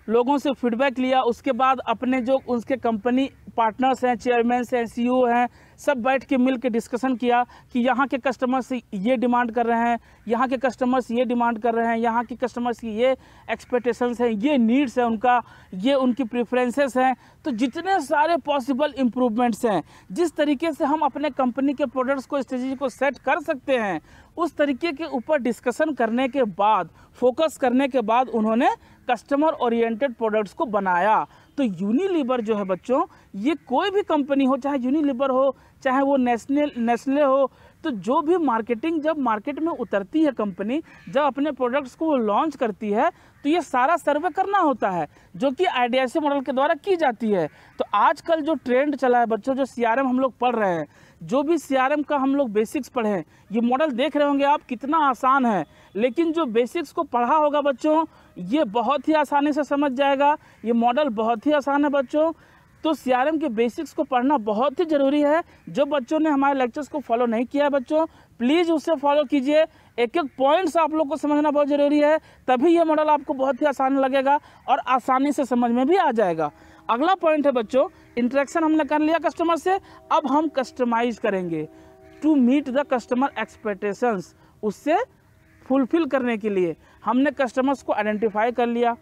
लोगों से फीडबैक लिया। उसके बाद अपने जो उसके कंपनी पार्टनर्स हैं चेयरमैन हैं सी हैं, सब बैठ के मिल के डिस्कशन किया कि यहाँ के कस्टमर्स ये डिमांड कर रहे हैं, यहाँ के कस्टमर्स ये डिमांड कर रहे हैं, यहाँ के कस्टमर्स की ये एक्सपेक्टेशंस हैं, ये नीड्स हैं उनका, ये उनकी प्रेफरेंसेस हैं। तो जितने सारे पॉसिबल इम्प्रूवमेंट्स हैं, जिस तरीके से हम अपने कंपनी के प्रोडक्ट्स को स्ट्रेटजी को सेट कर सकते हैं, उस तरीके के ऊपर डिस्कशन करने के बाद फोकस करने के बाद उन्होंने कस्टमर ओरिएंटेड प्रोडक्ट्स को बनाया। तो यूनिलीवर जो है बच्चों, ये कोई भी कंपनी हो, चाहे यूनिलीवर हो, चाहे वो नेशनल नेस्ले हो तो जो भी मार्केटिंग जब मार्केट में उतरती है कंपनी जब अपने प्रोडक्ट्स को वो लॉन्च करती है तो ये सारा सर्वे करना होता है, जो कि आई मॉडल के द्वारा की जाती है। तो आजकल जो ट्रेंड चला है बच्चों, जो सीआरएम हम लोग पढ़ रहे हैं जो भी सीआरएम का हम लोग बेसिक्स पढ़े, ये मॉडल देख रहे होंगे आप कितना आसान है। लेकिन जो बेसिक्स को पढ़ा होगा बच्चों, ये बहुत ही आसानी से समझ जाएगा। ये मॉडल बहुत ही आसान है बच्चों। तो सीआरएम के बेसिक्स को पढ़ना बहुत ही ज़रूरी है। जो बच्चों ने हमारे लेक्चर्स को फॉलो नहीं किया है बच्चों प्लीज़ उससे फॉलो कीजिए। एक एक पॉइंट्स आप लोग को समझना बहुत ज़रूरी है, तभी ये मॉडल आपको बहुत ही आसान लगेगा और आसानी से समझ में भी आ जाएगा। अगला पॉइंट है बच्चों इंटरेक्शन हमने कर लिया कस्टमर से, अब हम कस्टमाइज करेंगे to meet the customer expectations उससे फुलफिल करने के लिए। हमने कस्टमर्स को आइडेंटिफाई कर लिया।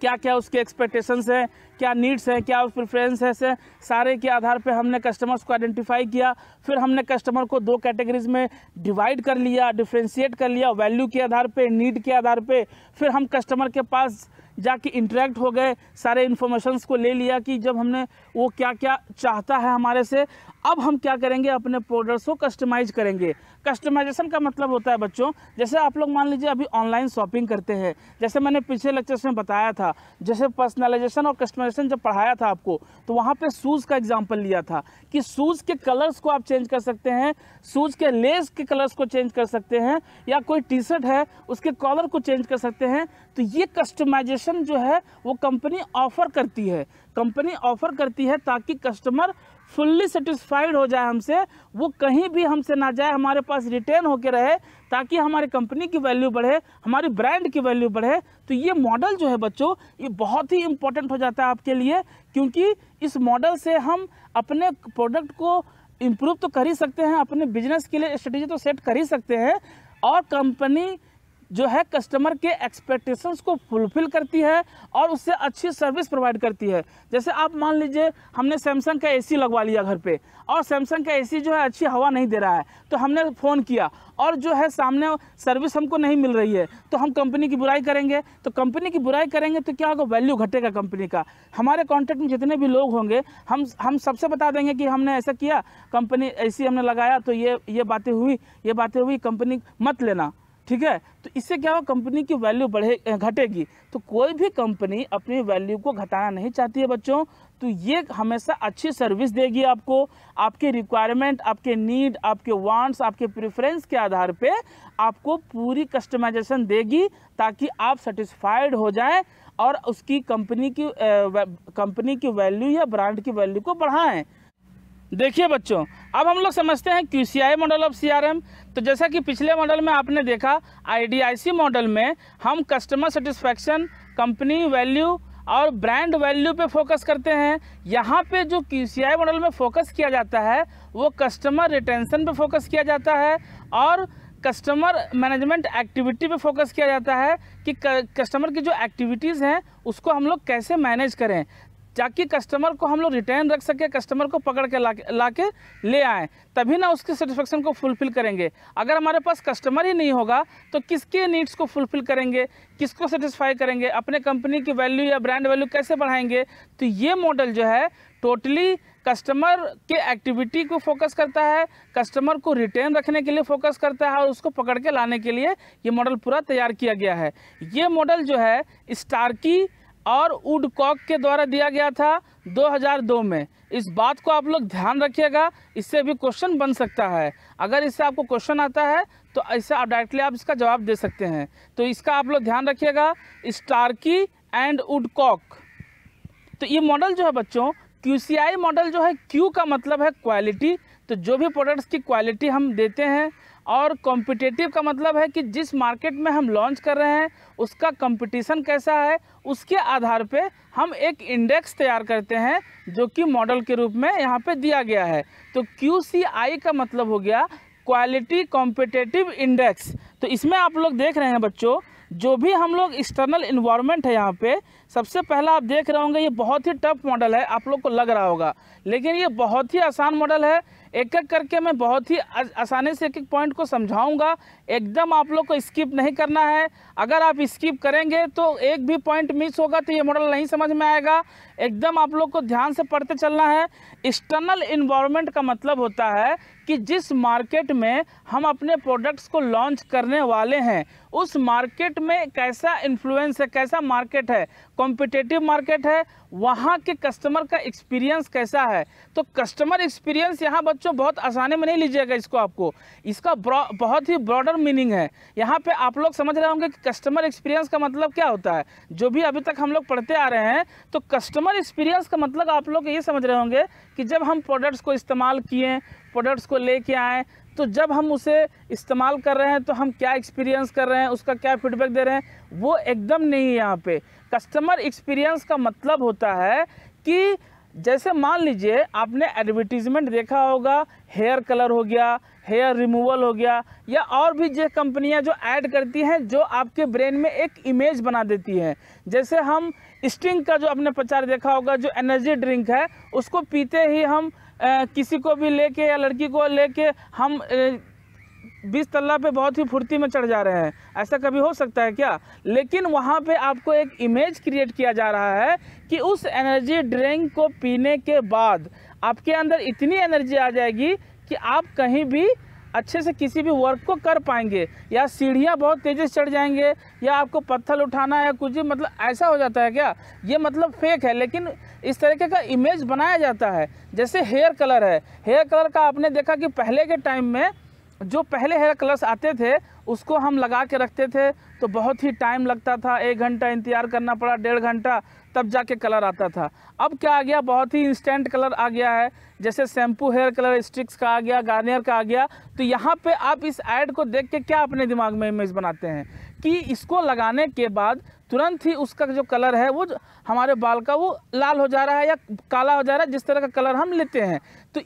क्या क्या उसके एक्सपेक्टेशंस हैं, क्या नीड्स हैं, क्या प्रेफरेंस हैं, सारे के आधार पे हमने कस्टमर्स को आइडेंटिफाई किया। फिर हमने कस्टमर को दो कैटेगरीज में डिवाइड कर लिया डिफ्रेंशिएट कर लिया वैल्यू के आधार पे नीड के आधार पे। फिर हम कस्टमर के पास जाके इंटरेक्ट हो गए, सारे इन्फॉर्मेशंस को ले लिया कि जब हमने वो क्या क्या चाहता है हमारे से अब हम क्या करेंगे? अपने प्रोडक्ट्स को कस्टमाइज करेंगे। कस्टमाइजेशन का मतलब होता है बच्चों, जैसे आप लोग मान लीजिए अभी ऑनलाइन शॉपिंग करते हैं, जैसे मैंने पिछले लेक्चर्स में बताया था, जैसे पर्सनलाइजेशन और कस्टमाइजेशन जब पढ़ाया था आपको तो वहाँ पे शूज़ का एग्ज़ाम्पल लिया था कि शूज़ के कलर्स को आप चेंज कर सकते हैं शूज़ के लेस के कलर्स को चेंज कर सकते हैं, या कोई टी शर्ट है, उसके कॉलर को चेंज कर सकते हैं। तो ये कस्टमाइजेशन जो है, वो कंपनी ऑफ़र करती है। कंपनी ऑफ़र करती है ताकि कस्टमर फुल्ली सेटिस्फाइड हो जाए हमसे, वो कहीं भी हमसे ना जाए, हमारे पास रिटेन होकर रहे, ताकि हमारी कंपनी की वैल्यू बढ़े, हमारी ब्रांड की वैल्यू बढ़े। तो ये मॉडल जो है बच्चों, ये बहुत ही इम्पोर्टेंट हो जाता है आपके लिए, क्योंकि इस मॉडल से हम अपने प्रोडक्ट को इम्प्रूव तो कर ही सकते हैं, अपने बिज़नेस के लिए स्ट्रेटेजी तो सेट कर ही सकते हैं, और कंपनी जो है कस्टमर के एक्सपेक्टेशंस को फुलफिल करती है और उससे अच्छी सर्विस प्रोवाइड करती है। जैसे आप मान लीजिए, हमने सैमसंग का एसी लगवा लिया घर पे और सैमसंग का एसी जो है अच्छी हवा नहीं दे रहा है तो हमने फ़ोन किया और जो है सामने सर्विस हमको नहीं मिल रही है तो हम कंपनी की बुराई करेंगे। तो कंपनी की बुराई करेंगे तो क्या होगा? वैल्यू घटेगा कंपनी का। हमारे कॉन्टैक्ट में जितने भी लोग होंगे, हम हम सबसे बता देंगे कि हमने ऐसा किया कंपनी ऐसी हमने लगाया तो ये ये बातें हुई, ये बातें हुई कंपनी मत लेना। ठीक है? तो इससे क्या होगा? कंपनी की वैल्यू बढ़े घटेगी। तो कोई भी कंपनी अपनी वैल्यू को घटाना नहीं चाहती है बच्चों। तो ये हमेशा अच्छी सर्विस देगी आपको। आपके रिक्वायरमेंट आपके नीड आपके वांट्स आपके प्रेफरेंस के आधार पे आपको पूरी कस्टमाइजेशन देगी ताकि आप सेटिस्फाइड हो जाएँ और उसकी कंपनी की कंपनी की वैल्यू या ब्रांड की वैल्यू को बढ़ाएँ। देखिए बच्चों, अब हम लोग समझते हैं क्यूसीआई मॉडल ऑफ़ सीआरएम तो जैसा कि पिछले मॉडल में आपने देखा आईडीआईसी मॉडल में हम कस्टमर सेटिस्फैक्शन कंपनी वैल्यू और ब्रांड वैल्यू पे फोकस करते हैं। यहाँ पे जो क्यूसीआई मॉडल में फोकस किया जाता है, वो कस्टमर रिटेंशन पे फोकस किया जाता है और कस्टमर मैनेजमेंट एक्टिविटी पे फोकस किया जाता है कि कस्टमर की जो एक्टिविटीज़ हैं, उसको हम लोग कैसे मैनेज करें। ताकि कस्टमर को हम लोग रिटर्न रख सके कस्टमर को पकड़ के ला के ला के ले आए, तभी ना उसके सेटिस्फेक्शन को फुलफ़िल करेंगे। अगर हमारे पास कस्टमर ही नहीं होगा तो किसके नीड्स को फुलफ़िल करेंगे, किसको सेटिस्फाई करेंगे, अपने कंपनी की वैल्यू या ब्रांड वैल्यू कैसे बढ़ाएँगे? तो ये मॉडल जो है टोटली कस्टमर के एक्टिविटी को फोकस करता है कस्टमर को रिटेन रखने के लिए फोकस करता है, और उसको पकड़ के लाने के लिए ये मॉडल पूरा तैयार किया गया है। ये मॉडल जो है स्टारकी और वुडकॉक के द्वारा दिया गया था 2002 में। इस बात को आप लोग ध्यान रखिएगा, इससे भी क्वेश्चन बन सकता है। अगर इससे आपको क्वेश्चन आता है तो ऐसे आप डायरेक्टली आप इसका जवाब दे सकते हैं। तो इसका आप लोग ध्यान रखिएगा स्टारकी एंड वुडकॉक तो ये मॉडल जो है बच्चों क्यूसीआई मॉडल जो है क्यू का मतलब है क्वालिटी तो जो भी प्रोडक्ट्स की क्वालिटी हम देते हैं और कॉम्पिटेटिव का मतलब है कि जिस मार्केट में हम लॉन्च कर रहे हैं, उसका कंपटीशन कैसा है, उसके आधार पे हम एक इंडेक्स तैयार करते हैं, जो कि मॉडल के रूप में यहाँ पे दिया गया है। तो क्यूसीआई का मतलब हो गया क्वालिटी कॉम्पिटेटिव इंडेक्स तो इसमें आप लोग देख रहे हैं बच्चों जो भी हम लोग एक्सटर्नल इन्वायरमेंट है यहाँ पे, सबसे पहला आप देख रहे होंगे, ये बहुत ही टफ मॉडल है, आप लोग को लग रहा होगा। लेकिन ये बहुत ही आसान मॉडल है। एक एक करके मैं बहुत ही आसानी से एक एक पॉइंट को समझाऊँगा। एकदम आप लोग को स्किप नहीं करना है। अगर आप स्किप करेंगे तो एक भी पॉइंट मिस होगा तो ये मॉडल नहीं समझ में आएगा। एकदम आप लोग को ध्यान से पढ़ते चलना है। एक्सटर्नल इन्वायरमेंट का मतलब होता है कि जिस मार्केट में हम अपने प्रोडक्ट्स को लॉन्च करने वाले हैं, उस मार्केट में कैसा इन्फ्लुएंस है, कैसा मार्केट है? कॉम्पिटेटिव मार्केट है, वहाँ के कस्टमर का एक्सपीरियंस कैसा है? तो कस्टमर एक्सपीरियंस यहाँ बच्चों बहुत आसानी में नहीं लीजिएगा इसको आपको। इसका बहुत ही ब्रॉडर मीनिंग है। यहाँ पे आप लोग समझ रहे होंगे कि कस्टमर एक्सपीरियंस का मतलब क्या होता है। जो भी अभी तक हम लोग पढ़ते आ रहे हैं तो कस्टमर एक्सपीरियंस का मतलब आप लोग ये समझ रहे होंगे कि जब हम प्रोडक्ट्स को इस्तेमाल किए प्रोडक्ट्स को लेके आए तो जब हम उसे इस्तेमाल कर रहे हैं तो हम क्या एक्सपीरियंस कर रहे हैं, उसका क्या फीडबैक दे रहे हैं, वो एकदम नहीं है यहाँ पे। कस्टमर एक्सपीरियंस का मतलब होता है कि जैसे मान लीजिए, आपने एडवर्टीज़मेंट देखा होगा हेयर कलर हो गया हेयर रिमूवल हो गया, या और भी जो कंपनियाँ जो ऐड करती हैं, जो आपके ब्रेन में एक इमेज बना देती हैं। जैसे हम स्टिंग का जो आपने प्रचार देखा होगा, जो एनर्जी ड्रिंक है, उसको पीते ही हम किसी को भी लेके या लड़की को लेके हम बीस तल्ला पे बहुत ही फुर्ती में चढ़ जा रहे हैं। ऐसा कभी हो सकता है क्या? लेकिन वहाँ पे आपको एक इमेज क्रिएट किया जा रहा है कि उस एनर्जी ड्रिंक को पीने के बाद आपके अंदर इतनी एनर्जी आ जाएगी कि आप कहीं भी अच्छे से किसी भी वर्क को कर पाएँगे। या सीढ़ियाँ बहुत तेज़ी से चढ़ जाएँगे, या आपको पत्थर उठाना है कुछ भी मतलब ऐसा हो जाता है क्या? ये मतलब फेक है, लेकिन इस तरीके का इमेज बनाया जाता है। जैसे हेयर कलर है। हेयर कलर का आपने देखा कि पहले के टाइम में जो पहले हेयर कलर्स आते थे, उसको हम लगा के रखते थे। तो बहुत ही टाइम लगता था। एक घंटा इंतज़ार करना पड़ा, डेढ़ घंटा, तब जाके कलर आता था। अब क्या आ गया? बहुत ही इंस्टेंट कलर आ गया है। जैसे शैम्पू हेयर कलर स्टिक्स का आ गया गार्नियर का आ गया। तो यहाँ पे आप इस ऐड को देख के क्या अपने दिमाग में इमेज बनाते हैं? कि इसको लगाने के बाद तुरंत ही उसका जो कलर है, वो हमारे बाल का वो लाल हो जा रहा है या काला हो जा रहा है, जिस तरह का कलर हम लेते हैं। तो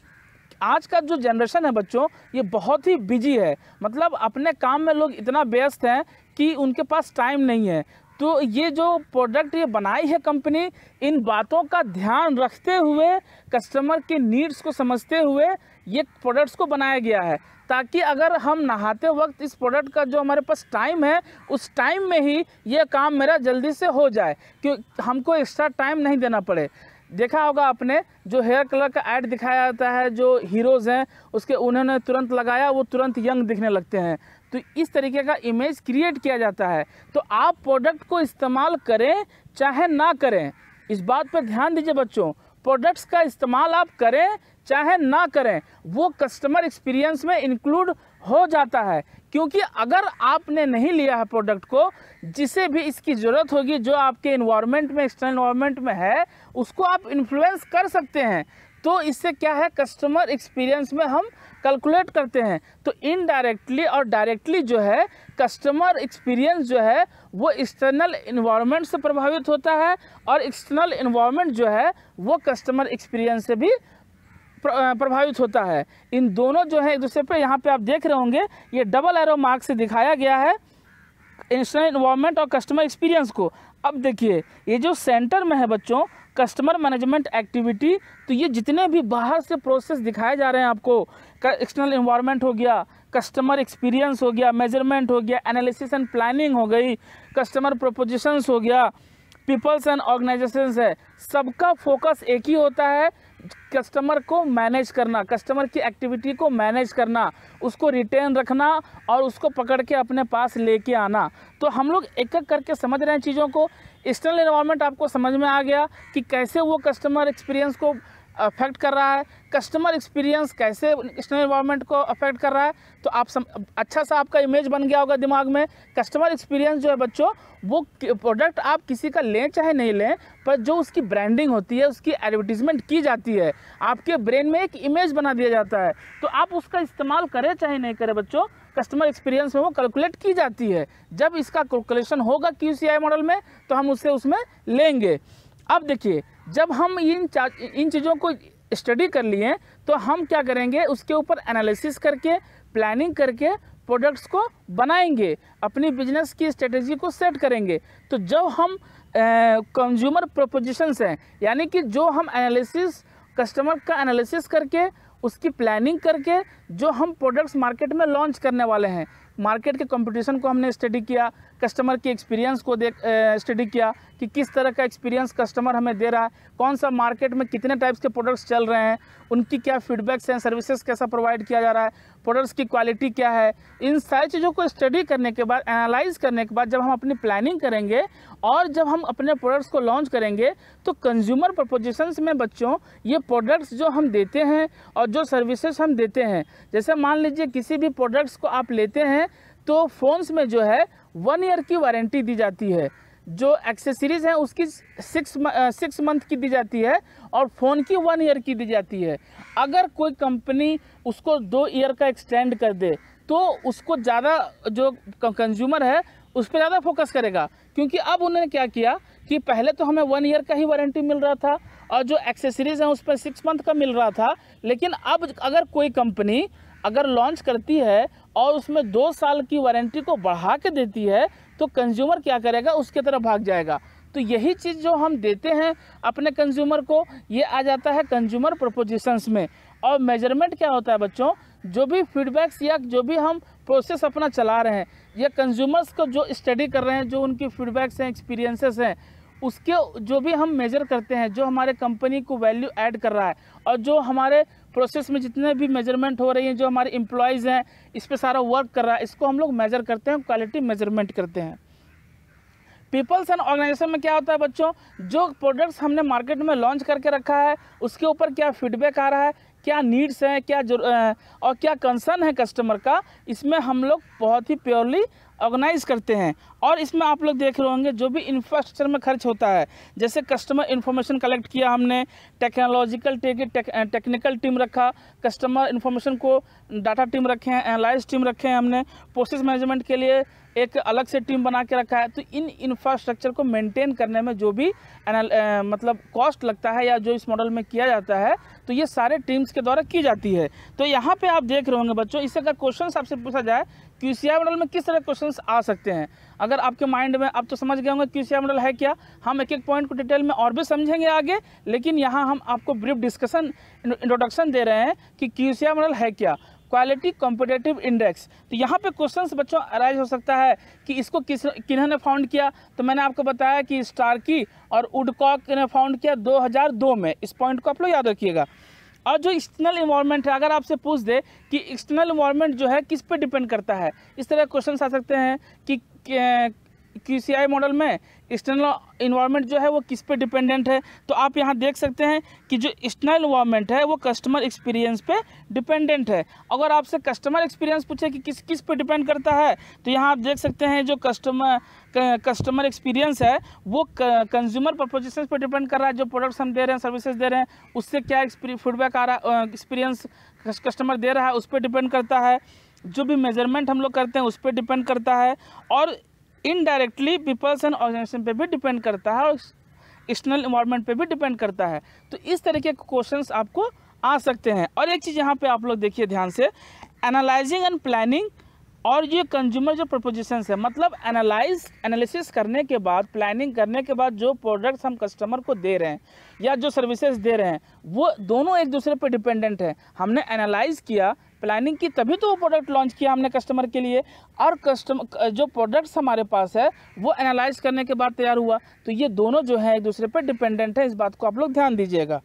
आज का जो जनरेशन है बच्चों, ये बहुत ही बिज़ी है। मतलब अपने काम में लोग इतना व्यस्त हैं कि उनके पास टाइम नहीं है। तो ये जो प्रोडक्ट, ये बनाई है कंपनी, इन बातों का ध्यान रखते हुए, कस्टमर के नीड्स को समझते हुए, ये प्रोडक्ट्स को बनाया गया है। ताकि अगर हम नहाते वक्त इस प्रोडक्ट का जो हमारे पास टाइम है, उस टाइम में ही ये काम मेरा जल्दी से हो जाए। क्यों, हमको एक्स्ट्रा टाइम नहीं देना पड़े। देखा होगा आपने, जो हेयर कलर का ऐड दिखाया जाता है, जो हीरोज़ हैं, उसके उन्होंने तुरंत लगाया, वो तुरंत यंग दिखने लगते हैं। तो इस तरीके का इमेज क्रिएट किया जाता है। तो आप प्रोडक्ट को इस्तेमाल करें, चाहे ना करें। इस बात पर ध्यान दीजिए बच्चों। प्रोडक्ट्स का इस्तेमाल आप करें चाहे ना करें, वो कस्टमर एक्सपीरियंस में इंक्लूड हो जाता है। क्योंकि अगर आपने नहीं लिया है प्रोडक्ट को, जिसे भी इसकी ज़रूरत होगी, जो आपके इन्वायरमेंट में एक्सटर्नल इन्वायरमेंट में है, उसको आप इन्फ्लुएंस कर सकते हैं। तो इससे क्या है कस्टमर एक्सपीरियंस में हम कैलकुलेट करते हैं। तो इनडायरेक्टली और डायरेक्टली जो है कस्टमर एक्सपीरियंस जो है, वो एक्सटर्नल इन्वायरमेंट से प्रभावित होता है और एक्सटर्नल इन्वायरमेंट जो है, वो कस्टमर एक्सपीरियंस से भी प्रभावित होता है। इन दोनों जो है, एक दूसरे पे यहाँ पे आप देख रहे होंगे, ये डबल एरो मार्क से दिखाया गया है इंस्टर्नल इन्वायरमेंट और कस्टमर एक्सपीरियंस को। अब देखिए, ये जो सेंटर में है बच्चों कस्टमर मैनेजमेंट एक्टिविटी तो ये जितने भी बाहर से प्रोसेस दिखाए जा रहे हैं आपको एक्सटर्नल इन्वायरमेंट हो गया कस्टमर एक्सपीरियंस हो गया मेज़रमेंट हो गया एनालिसिस एंड प्लानिंग हो गई कस्टमर प्रोपोजिशंस हो गया पीपल्स एंड ऑर्गेनाइजेशंस है, सबका फोकस एक ही होता है। कस्टमर को मैनेज करना, कस्टमर की एक्टिविटी को मैनेज करना, उसको रिटेन रखना और उसको पकड़ के अपने पास लेके आना। तो हम लोग एक एक करके समझ रहे हैं चीज़ों को। एक्सटर्नल इन्वायरमेंट आपको समझ में आ गया कि कैसे वो कस्टमर एक्सपीरियंस को अफेक्ट कर रहा है कस्टमर एक्सपीरियंस कैसे एक्सटर्नल इन्वायरमेंट को अफेक्ट कर रहा है तो आप सम, अच्छा सा आपका इमेज बन गया होगा दिमाग में कस्टमर एक्सपीरियंस जो है बच्चों वो प्रोडक्ट आप किसी का लें चाहे नहीं लें पर जो उसकी ब्रांडिंग होती है उसकी एडवर्टीजमेंट की जाती है आपके ब्रेन में एक इमेज बना दिया जाता है तो आप उसका इस्तेमाल करें चाहे नहीं करें बच्चों कस्टमर एक्सपीरियंस में वो कैलकुलेट की जाती है जब इसका कैलकुलेशन होगा क्यूसीआई मॉडल में तो हम उसे उसमें लेंगे। अब देखिए, जब हम इन इन चीज़ों को स्टडी कर लिए तो हम क्या करेंगे? उसके ऊपर एनालिसिस करके प्लानिंग करके प्रोडक्ट्स को बनाएँगे, अपनी बिज़नेस की स्ट्रेटेजी को सेट करेंगे। तो जब हम कंज्यूमर प्रोपोजिशंस हैं, यानी कि जो हम एनालिसिस कस्टमर का एनालिसिस करके, उसकी प्लानिंग करके, जो हम प्रोडक्ट्स मार्केट में लॉन्च करने वाले हैं मार्केट के कंपटीशन को हमने स्टडी किया कस्टमर की एक्सपीरियंस को देख स्टडी किया कि किस तरह का एक्सपीरियंस कस्टमर हमें दे रहा है, कौन सा मार्केट में कितने टाइप्स के प्रोडक्ट्स चल रहे हैं, उनकी क्या फीडबैक्स हैं सर्विसेज़ कैसा प्रोवाइड किया जा रहा है प्रोडक्ट्स की क्वालिटी क्या है। इन सारी चीज़ों को स्टडी करने के बाद एनालाइज करने के बाद जब हम अपनी प्लानिंग करेंगे और जब हम अपने प्रोडक्ट्स को लॉन्च करेंगे तो कंज्यूमर प्रपोजिशंस में बच्चों, ये प्रोडक्ट्स जो हम देते हैं और जो सर्विसेज़ हम देते हैं, जैसे मान लीजिए किसी भी प्रोडक्ट्स को आप लेते हैं तो फ़ोन्स में जो है वन ईयर की वारंटी दी जाती है। जो एक्सेसरीज़ हैं, उसकी सिक्स सिक्स मंथ की दी जाती है और फ़ोन की वन ईयर की दी जाती है। अगर कोई कंपनी उसको दो ईयर का एक्सटेंड कर दे तो उसको ज़्यादा जो कंज्यूमर है, उस पर ज़्यादा फोकस करेगा। क्योंकि अब उन्होंने क्या किया कि पहले तो हमें वन ईयर का ही वारंटी मिल रहा था और जो एक्सेसरीज़ हैं, उस पर सिक्स मंथ का मिल रहा था। लेकिन अब अगर कोई कंपनी अगर लॉन्च करती है और उसमें दो साल की वारंटी को बढ़ा के देती है तो कंज्यूमर क्या करेगा? उसके तरफ़ भाग जाएगा। तो यही चीज़ जो हम देते हैं अपने कंज्यूमर को, ये आ जाता है कंज्यूमर प्रपोजिशंस में। और मेज़रमेंट क्या होता है बच्चों? जो भी फीडबैक्स या जो भी हम प्रोसेस अपना चला रहे हैं, या कंज्यूमर्स को जो स्टडी कर रहे हैं, जो उनकी फीडबैक्स हैं एक्सपीरियंसेस हैं, उसके जो भी हम मेजर करते हैं, जो हमारे कंपनी को वैल्यू ऐड कर रहा है, और जो हमारे प्रोसेस में जितने भी मेज़रमेंट हो रही हैं, जो हमारे एम्प्लॉयज़ हैं, इस पर सारा वर्क कर रहा है, इसको हम लोग मेजर करते हैं क्वालिटी मेज़रमेंट करते हैं। पीपल्स एंड ऑर्गेनाइजेशन में क्या होता है बच्चों? जो प्रोडक्ट्स हमने मार्केट में लॉन्च करके रखा है, उसके ऊपर क्या फीडबैक आ रहा है, क्या नीड्स हैं, क्या और क्या कंसर्न है कस्टमर का, इसमें हम लोग बहुत ही प्योरली ऑर्गेनाइज करते हैं। और इसमें आप लोग देख रहे होंगे जो भी इंफ्रास्ट्रक्चर में खर्च होता है जैसे कस्टमर इन्फॉर्मेशन कलेक्ट किया हमने टेक्नोलॉजिकल टेक्निकल टीम रखा कस्टमर इन्फॉर्मेशन को डाटा टीम रखे हैं एनालाइज टीम रखे हैं हमने प्रोसेस मैनेजमेंट के लिए एक अलग से टीम बना के रखा है। तो इन इंफ्रास्ट्रक्चर को मेंटेन करने में जो भी आ, मतलब कॉस्ट लगता है या जो इस मॉडल में किया जाता है तो ये सारे टीम्स के द्वारा की जाती है। तो यहाँ पे आप देख रहे होंगे बच्चों इससे अगर क्वेश्चन आपसे पूछा जाए क्यू मॉडल में किस तरह क्वेश्चन आ सकते हैं? अगर आपके माइंड में, आप तो समझ गए होंगे क्यू मॉडल है क्या? हम एक एक पॉइंट को डिटेल में और भी समझेंगे आगे, लेकिन यहाँ हम आपको ब्रीफ डिस्कशन इंट्रोडक्शन दे रहे हैं कि क्यू मॉडल है क्या? क्वालिटी कॉम्पिटेटिव इंडेक्स तो यहाँ पे क्वेश्चंस बच्चों अराइज हो सकता है कि इसको किस किन्होंने फाउंड किया? तो मैंने आपको बताया कि स्टारकी और उडकॉक ने फाउंड किया 2002 में। इस पॉइंट को आप लोग याद रखिएगा। और जो एक्सटर्नल इन्वायरमेंट है, अगर आपसे पूछ दे कि एक्सटर्नल इन्वायरमेंट जो है, किस पे डिपेंड करता है? इस तरह क्वेश्चन आ सकते हैं कि क्यू सी मॉडल में एक्सटर्नल इन्वायरमेंट जो है वो किस पे डिपेंडेंट है? तो आप यहाँ देख सकते हैं कि जो एक्सटर्नल इन्वायरमेंट है, वो कस्टमर एक्सपीरियंस पे डिपेंडेंट है। अगर आपसे कस्टमर एक्सपीरियंस पूछे कि किस किस पे डिपेंड करता है तो यहाँ आप देख सकते हैं जो कस्टमर कस्टमर एक्सपीरियंस है, वो कंज्यूमर प्रपोजिशन पर डिपेंड कर रहा है। जो प्रोडक्ट्स हम दे रहे हैं सर्विसेज़ दे रहे हैं, उससे क्या फीडबैक आ रहा है एक्सपीरियंस कस्टमर दे रहा है, उस पर डिपेंड करता है। जो भी मेज़रमेंट हम लोग करते हैं, उस पर डिपेंड करता है। और इनडायरेक्टली पीपल्स एंड ऑर्गेनाइजेशन पे भी डिपेंड करता है और एक्सटर्नल इन्वायरमेंट पे भी डिपेंड करता है। तो इस तरीके के क्वेश्चंस आपको आ सकते हैं। और एक चीज़ यहाँ पे आप लोग देखिए ध्यान से एनालाइजिंग एंड प्लानिंग और ये कंज्यूमर जो प्रपोजिशंस है मतलब एनालाइज एनालिसिस करने के बाद प्लानिंग करने के बाद जो प्रोडक्ट्स हम कस्टमर को दे रहे हैं या जो सर्विसेज़ दे रहे हैं, वो दोनों एक दूसरे पर डिपेंडेंट है। हमने एनालाइज किया प्लानिंग की, तभी तो वो प्रोडक्ट लॉन्च किया हमने कस्टमर के लिए। और कस्टमर जो प्रोडक्ट्स हमारे पास है, वो एनालाइज करने के बाद तैयार हुआ। तो ये दोनों जो है, एक दूसरे पर डिपेंडेंट है, इस बात को आप लोग ध्यान दीजिएगा।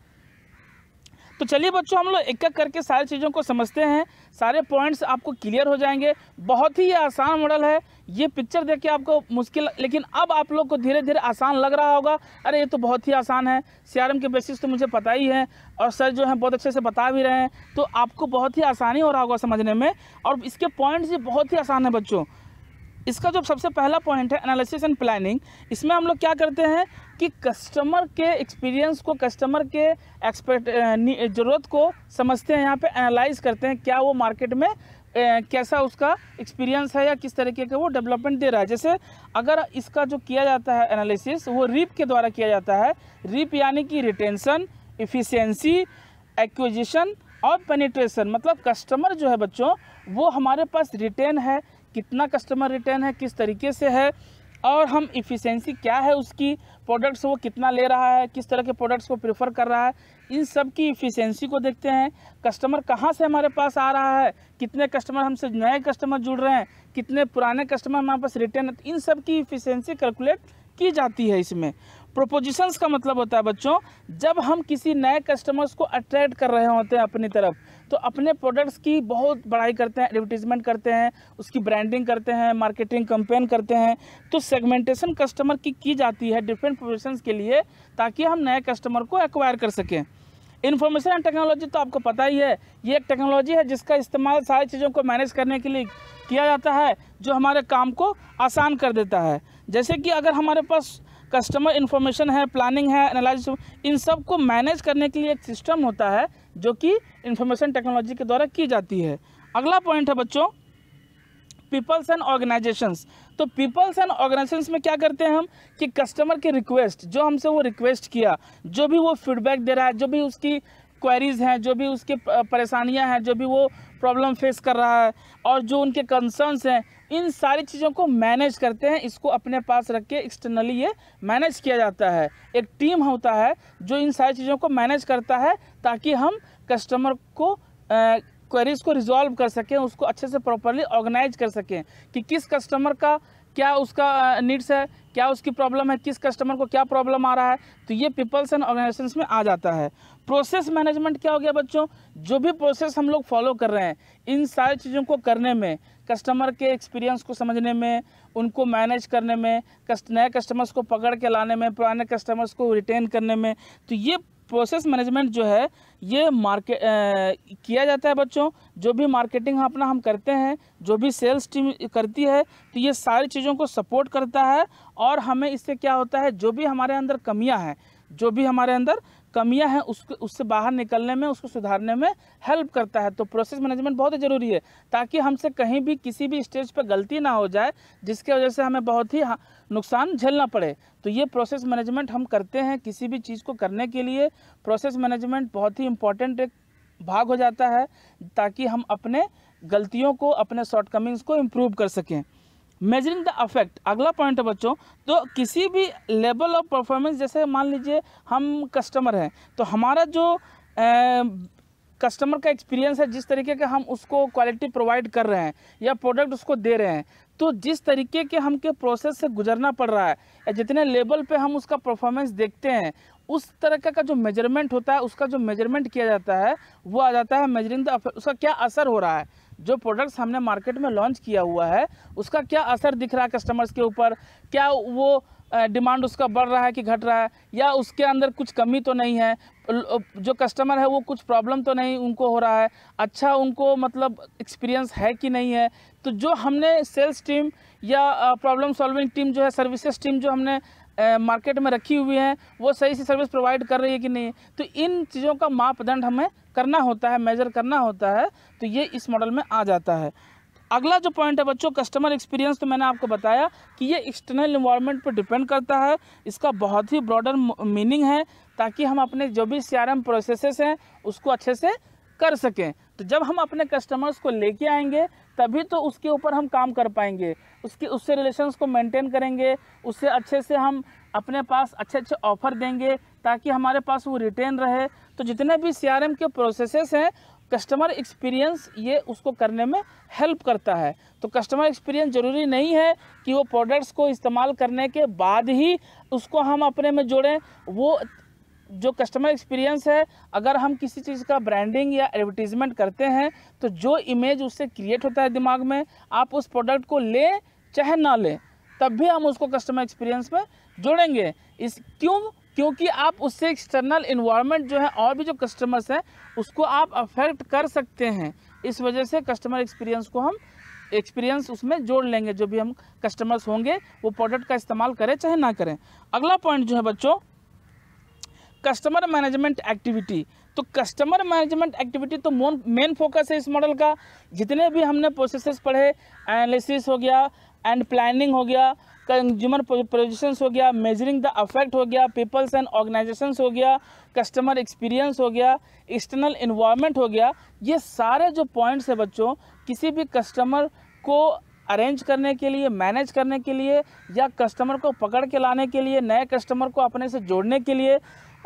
तो चलिए बच्चों, हम लोग एक एक करके सारी चीज़ों को समझते हैं। सारे पॉइंट्स आपको क्लियर हो जाएँगे। बहुत ही आसान मॉडल है। ये पिक्चर देख के आपको मुश्किल, लेकिन अब आप लोग को धीरे धीरे आसान लग रहा होगा। अरे, ये तो बहुत ही आसान है। सीआरएम के बेसिस तो मुझे पता ही है और सर जो है बहुत अच्छे से बता भी रहे हैं। तो आपको बहुत ही आसानी हो रहा होगा समझने में और इसके पॉइंट्स भी बहुत ही आसान है बच्चों। इसका जो सबसे पहला पॉइंट है एनालिसिस एंड प्लानिंग इसमें हम लोग क्या करते हैं कि कस्टमर के एक्सपीरियंस को कस्टमर के एक्सपेक्ट ज़रूरत को समझते हैं। यहाँ पे एनालाइज करते हैं क्या वो मार्केट में कैसा उसका एक्सपीरियंस है या किस तरीके का वो डेवलपमेंट दे रहा है? जैसे अगर इसका जो किया जाता है एनालिसिस वो रीप के द्वारा किया जाता है। रीप यानी कि रिटेंशन इफ़िशियंसी एक्विजिशन और पेनिट्रेशन मतलब कस्टमर जो है बच्चों, वो हमारे पास रिटेन है। कितना कस्टमर रिटर्न है, किस तरीके से है और हम इफ़िशेंसी क्या है उसकी प्रोडक्ट्स वो कितना ले रहा है, किस तरह के प्रोडक्ट्स को प्रेफर कर रहा है। इन सब की इफ़िशेंसी को देखते हैं। कस्टमर कहाँ से हमारे पास आ रहा है? कितने कस्टमर हमसे नए कस्टमर जुड़ रहे हैं? कितने पुराने कस्टमर हमारे पास रिटर्न इन सब की इफ़िशेंसी कैलकुलेट की जाती है इसमें। प्रोपोजिशंस का मतलब होता है बच्चों, जब हम किसी नए कस्टमर्स को अट्रैक्ट कर रहे होते हैं अपनी तरफ़ तो अपने प्रोडक्ट्स की बहुत बड़ाई करते हैं एडवर्टीजमेंट करते हैं, उसकी ब्रांडिंग करते हैं मार्केटिंग कंपेन करते हैं तो सेगमेंटेशन कस्टमर की की जाती है डिफरेंट प्रोफेशन के लिए, ताकि हम नए कस्टमर को एक्वायर कर सकें। इन्फॉर्मेशन एंड टेक्नोलॉजी तो आपको पता ही है। ये एक टेक्नोलॉजी है जिसका इस्तेमाल सारी चीज़ों को मैनेज करने के लिए किया जाता है, जो हमारे काम को आसान कर देता है। जैसे कि अगर हमारे पास कस्टमर इन्फॉर्मेशन है प्लानिंग है एनालिसिस इन सबको मैनेज करने के लिए एक सिस्टम होता है, जो कि इंफॉर्मेशन टेक्नोलॉजी के द्वारा की जाती है। अगला पॉइंट है बच्चों पीपल्स एंड ऑर्गेनाइजेशंस। तो पीपल्स एंड ऑर्गेनाइजेशंस में क्या करते हैं हम? कि कस्टमर के रिक्वेस्ट, जो हमसे वो रिक्वेस्ट किया, जो भी वो फीडबैक दे रहा है, जो भी उसकी क्वेरीज हैं, जो भी उसके परेशानियाँ हैं, जो भी वो प्रॉब्लम फेस कर रहा है, और जो उनके कंसर्न्स हैं, इन सारी चीज़ों को मैनेज करते हैं, इसको अपने पास रख के एक्सटर्नली ये मैनेज किया जाता है। एक टीम होता है, जो इन सारी चीज़ों को मैनेज करता है, ताकि हम कस्टमर को क्वेरीज को रिजॉल्व कर सकें, उसको अच्छे से प्रॉपरली ऑर्गेनाइज कर सकें कि किस कस्टमर का क्या उसका नीड्स है, क्या उसकी प्रॉब्लम है, किस कस्टमर को क्या प्रॉब्लम आ रहा है तो ये पीपल्स एंड ऑर्गेनाइजेशंस में आ जाता है। प्रोसेस मैनेजमेंट क्या हो गया बच्चों? जो भी प्रोसेस हम लोग फॉलो कर रहे हैं, इन सारी चीज़ों को करने में कस्टमर के एक्सपीरियंस को समझने में, उनको मैनेज करने में कस्ट नए कस्टमर्स को पकड़ के लाने में, पुराने कस्टमर्स को रिटेन करने में तो ये प्रोसेस मैनेजमेंट जो है, ये मार्केट किया जाता है बच्चों। जो भी मार्केटिंग अपना हम करते हैं, जो भी सेल्स टीम करती है तो ये सारी चीज़ों को सपोर्ट करता है और हमें इससे क्या होता है, जो भी हमारे अंदर कमियाँ हैं, जो भी हमारे अंदर कमियाँ हैं, उसको, उससे बाहर निकलने में, उसको सुधारने में हेल्प करता है। तो प्रोसेस मैनेजमेंट बहुत ही ज़रूरी है, ताकि हमसे कहीं भी किसी भी स्टेज पर गलती ना हो जाए, जिसके वजह से हमें बहुत ही नुकसान झेलना पड़े। तो ये प्रोसेस मैनेजमेंट हम करते हैं किसी भी चीज़ को करने के लिए। प्रोसेस मैनेजमेंट बहुत ही इंपॉर्टेंट एक भाग हो जाता है, ताकि हम अपने गलतियों को, अपने शॉर्टकमिंग्स को इम्प्रूव कर सकें। मेजरिंग द अफेक्ट अगला पॉइंट है बच्चों तो किसी भी लेवल ऑफ़ परफॉर्मेंस जैसे मान लीजिए हम कस्टमर हैं तो हमारा जो ए, कस्टमर का एक्सपीरियंस है जिस तरीके का हम उसको क्वालिटी प्रोवाइड कर रहे हैं या प्रोडक्ट उसको दे रहे हैं तो जिस तरीके के हम के प्रोसेस से गुजरना पड़ रहा है या जितने लेवल पे हम उसका परफॉर्मेंस देखते हैं उस तरह का जो मेज़रमेंट होता है उसका जो मेज़रमेंट किया जाता है वो आ जाता है मेजरिंग द उसका क्या असर हो रहा है। जो प्रोडक्ट्स हमने मार्केट में लॉन्च किया हुआ है, उसका क्या असर दिख रहा है कस्टमर्स के ऊपर? क्या वो डिमांड उसका बढ़ रहा है कि घट रहा है? या उसके अंदर कुछ कमी तो नहीं है? जो कस्टमर है वो कुछ प्रॉब्लम तो नहीं उनको हो रहा है? अच्छा उनको मतलब एक्सपीरियंस है कि नहीं है? तो जो हमने सेल्स टीम या प्रॉब्लम सॉल्विंग टीम जो है सर्विसेज़ टीम जो हमने मार्केट में रखी हुई है, वो सही से सर्विस प्रोवाइड कर रही है कि नहीं? तो इन चीज़ों का मापदंड हमें करना होता है मेजर करना होता है तो ये इस मॉडल में आ जाता है। अगला जो पॉइंट है बच्चों कस्टमर एक्सपीरियंस तो मैंने आपको बताया कि ये एक्सटर्नल इन्वायरमेंट पर डिपेंड करता है। इसका बहुत ही ब्रॉडर मीनिंग है, ताकि हम अपने जो भी सी प्रोसेसेस हैं, उसको अच्छे से कर सकें। तो जब हम अपने कस्टमर्स को लेके आएँगे, तभी तो उसके ऊपर हम काम कर पाएँगे। उसके, उससे रिलेशंस को मेंटेन करेंगे, उससे अच्छे से हम अपने पास अच्छे अच्छे ऑफ़र देंगे, ताकि हमारे पास वो रिटेन रहे तो जितने भी सीआरएम के प्रोसेसेस हैं कस्टमर एक्सपीरियंस ये उसको करने में हेल्प करता है। तो कस्टमर एक्सपीरियंस ज़रूरी नहीं है कि वो प्रोडक्ट्स को इस्तेमाल करने के बाद ही उसको हम अपने में जोड़ें। वो जो कस्टमर एक्सपीरियंस है, अगर हम किसी चीज़ का ब्रांडिंग या एडवर्टीजमेंट करते हैं तो जो इमेज उससे क्रिएट होता है दिमाग में, आप उस प्रोडक्ट को लें चाहे ना लें, तब भी हम उसको कस्टमर एक्सपीरियंस में जोड़ेंगे। इस क्यों? क्योंकि आप उससे एक्सटर्नल इन्वायरमेंट जो है और भी जो कस्टमर्स हैं, उसको आप अफेक्ट कर सकते हैं। इस वजह से कस्टमर एक्सपीरियंस को हम एक्सपीरियंस उसमें जोड़ लेंगे। जो भी हम कस्टमर्स होंगे, वो प्रोडक्ट का इस्तेमाल करें चाहे ना करें। अगला पॉइंट जो है बच्चों कस्टमर मैनेजमेंट एक्टिविटी तो कस्टमर मैनेजमेंट एक्टिविटी तो मेन फोकस है इस मॉडल का। जितने भी हमने प्रोसेसेस पढ़े एनालिसिस हो गया एंड प्लानिंग हो गया कंज्यूमर पोजिशंस हो गया मेजरिंग द अफेक्ट हो गया पीपल्स एंड ऑर्गेनाइजेशंस हो गया कस्टमर एक्सपीरियंस हो गया एक्सटर्नल इन्वायरमेंट हो गया, ये सारे जो पॉइंट्स है बच्चों, किसी भी कस्टमर को अरेंज करने के लिए मैनेज करने के लिए, या कस्टमर को पकड़ के लाने के लिए, नए कस्टमर को अपने से जोड़ने के लिए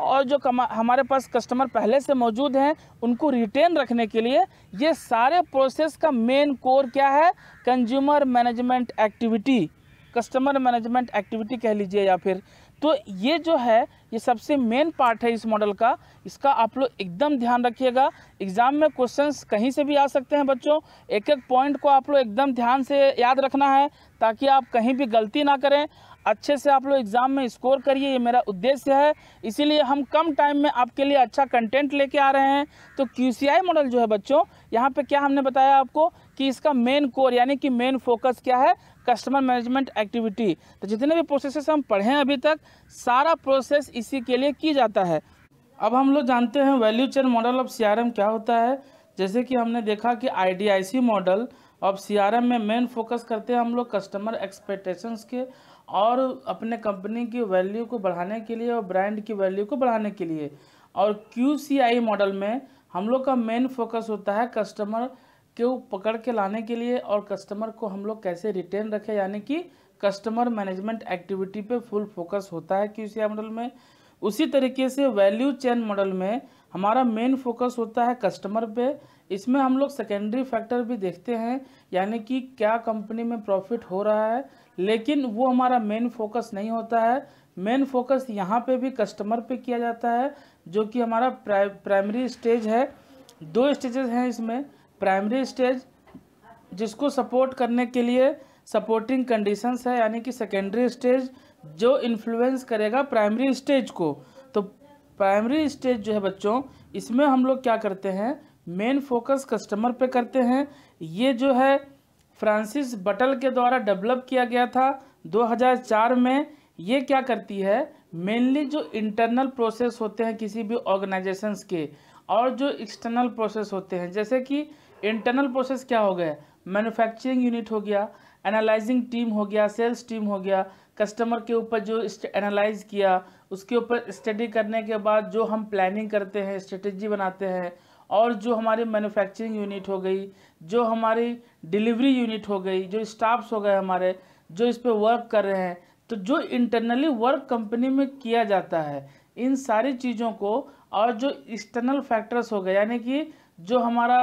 और जो कमा, हमारे पास कस्टमर पहले से मौजूद हैं, उनको रिटेन रखने के लिए ये सारे प्रोसेस का मेन कोर क्या है? Consumer management activity customer management activity कह लीजिए या फिर। तो ये जो है, ये सबसे मेन पार्ट है इस मॉडल का। इसका आप लोग एकदम ध्यान रखिएगा। एग्ज़ाम में क्वेश्चंस कहीं से भी आ सकते हैं बच्चों। एक एक पॉइंट को आप लोग एकदम ध्यान से याद रखना है, ताकि आप कहीं भी गलती ना करें। अच्छे से आप लोग एग्ज़ाम में स्कोर करिए, ये मेरा उद्देश्य है। इसीलिए हम कम टाइम में आपके लिए अच्छा कंटेंट लेके आ रहे हैं। तो क्यूसीआई मॉडल जो है बच्चों, यहाँ पे क्या हमने बताया आपको कि इसका मेन कोर यानी कि मेन फोकस क्या है? कस्टमर मैनेजमेंट एक्टिविटी तो जितने भी प्रोसेस हम पढ़े हैं अभी तक, सारा प्रोसेस इसी के लिए की जाता है। अब हम लोग जानते हैं value chain model of C क्या होता है। जैसे कि हमने देखा कि आई मॉडल ऑफ़ सी में मेन फोकस करते हैं हम लोग कस्टमर एक्सपेक्टेशंस के। और अपने कंपनी की वैल्यू को बढ़ाने के लिए और ब्रांड की वैल्यू को बढ़ाने के लिए। और क्यूसीआई मॉडल में हम लोग का मेन फोकस होता है कस्टमर को पकड़ के लाने के लिए और कस्टमर को हम लोग कैसे रिटेन रखें, यानी कि कस्टमर मैनेजमेंट एक्टिविटी पे फुल फोकस होता है क्यूसीआई मॉडल में। उसी तरीके से वैल्यू चेन मॉडल में हमारा मेन फोकस होता है कस्टमर पे। इसमें हम लोग सेकेंडरी फैक्टर भी देखते हैं, यानी कि क्या कंपनी में प्रॉफिट हो रहा है लेकिन वो हमारा मेन फोकस नहीं होता है। मेन फोकस यहाँ पे भी कस्टमर पे किया जाता है, जो कि हमारा प्राइमरी स्टेज है। दो स्टेजेस हैं इसमें। प्राइमरी स्टेज जिसको सपोर्ट करने के लिए सपोर्टिंग कंडीशंस है, यानी कि सेकेंडरी स्टेज जो इन्फ्लुएंस करेगा प्राइमरी स्टेज को। तो प्राइमरी स्टेज जो है बच्चों, इसमें हम लोग क्या करते हैं? मेन फोकस कस्टमर पे करते हैं। ये जो है फ्रांसिस बटल के द्वारा डेवलप किया गया था। 2004 में ये क्या करती है? मेनली जो इंटरनल प्रोसेस होते हैं किसी भी ऑर्गेनाइजेशंस के, और जो एक्सटर्नल प्रोसेस होते हैं, जैसे कि इंटरनल प्रोसेस क्या हो गया? मैन्युफैक्चरिंग यूनिट हो गया, एनालाइजिंग टीम हो गया, सेल्स टीम हो गया, कस्टमर के ऊपर जो एनालाइज किया, उसके ऊपर स्टडी करने के बाद जो हम प्लानिंग करते हैं, स्ट्रेटेजी बनाते हैं और जो हमारी मैन्युफैक्चरिंग यूनिट हो गई, जो हमारी डिलीवरी यूनिट हो गई, जो स्टाफ्स हो गए हमारे, जो इस पर वर्क कर रहे हैं तो जो इंटरनली वर्क कंपनी में किया जाता है, इन सारी चीज़ों को और जो एक्सटर्नल फैक्टर्स हो गए, यानी कि जो हमारा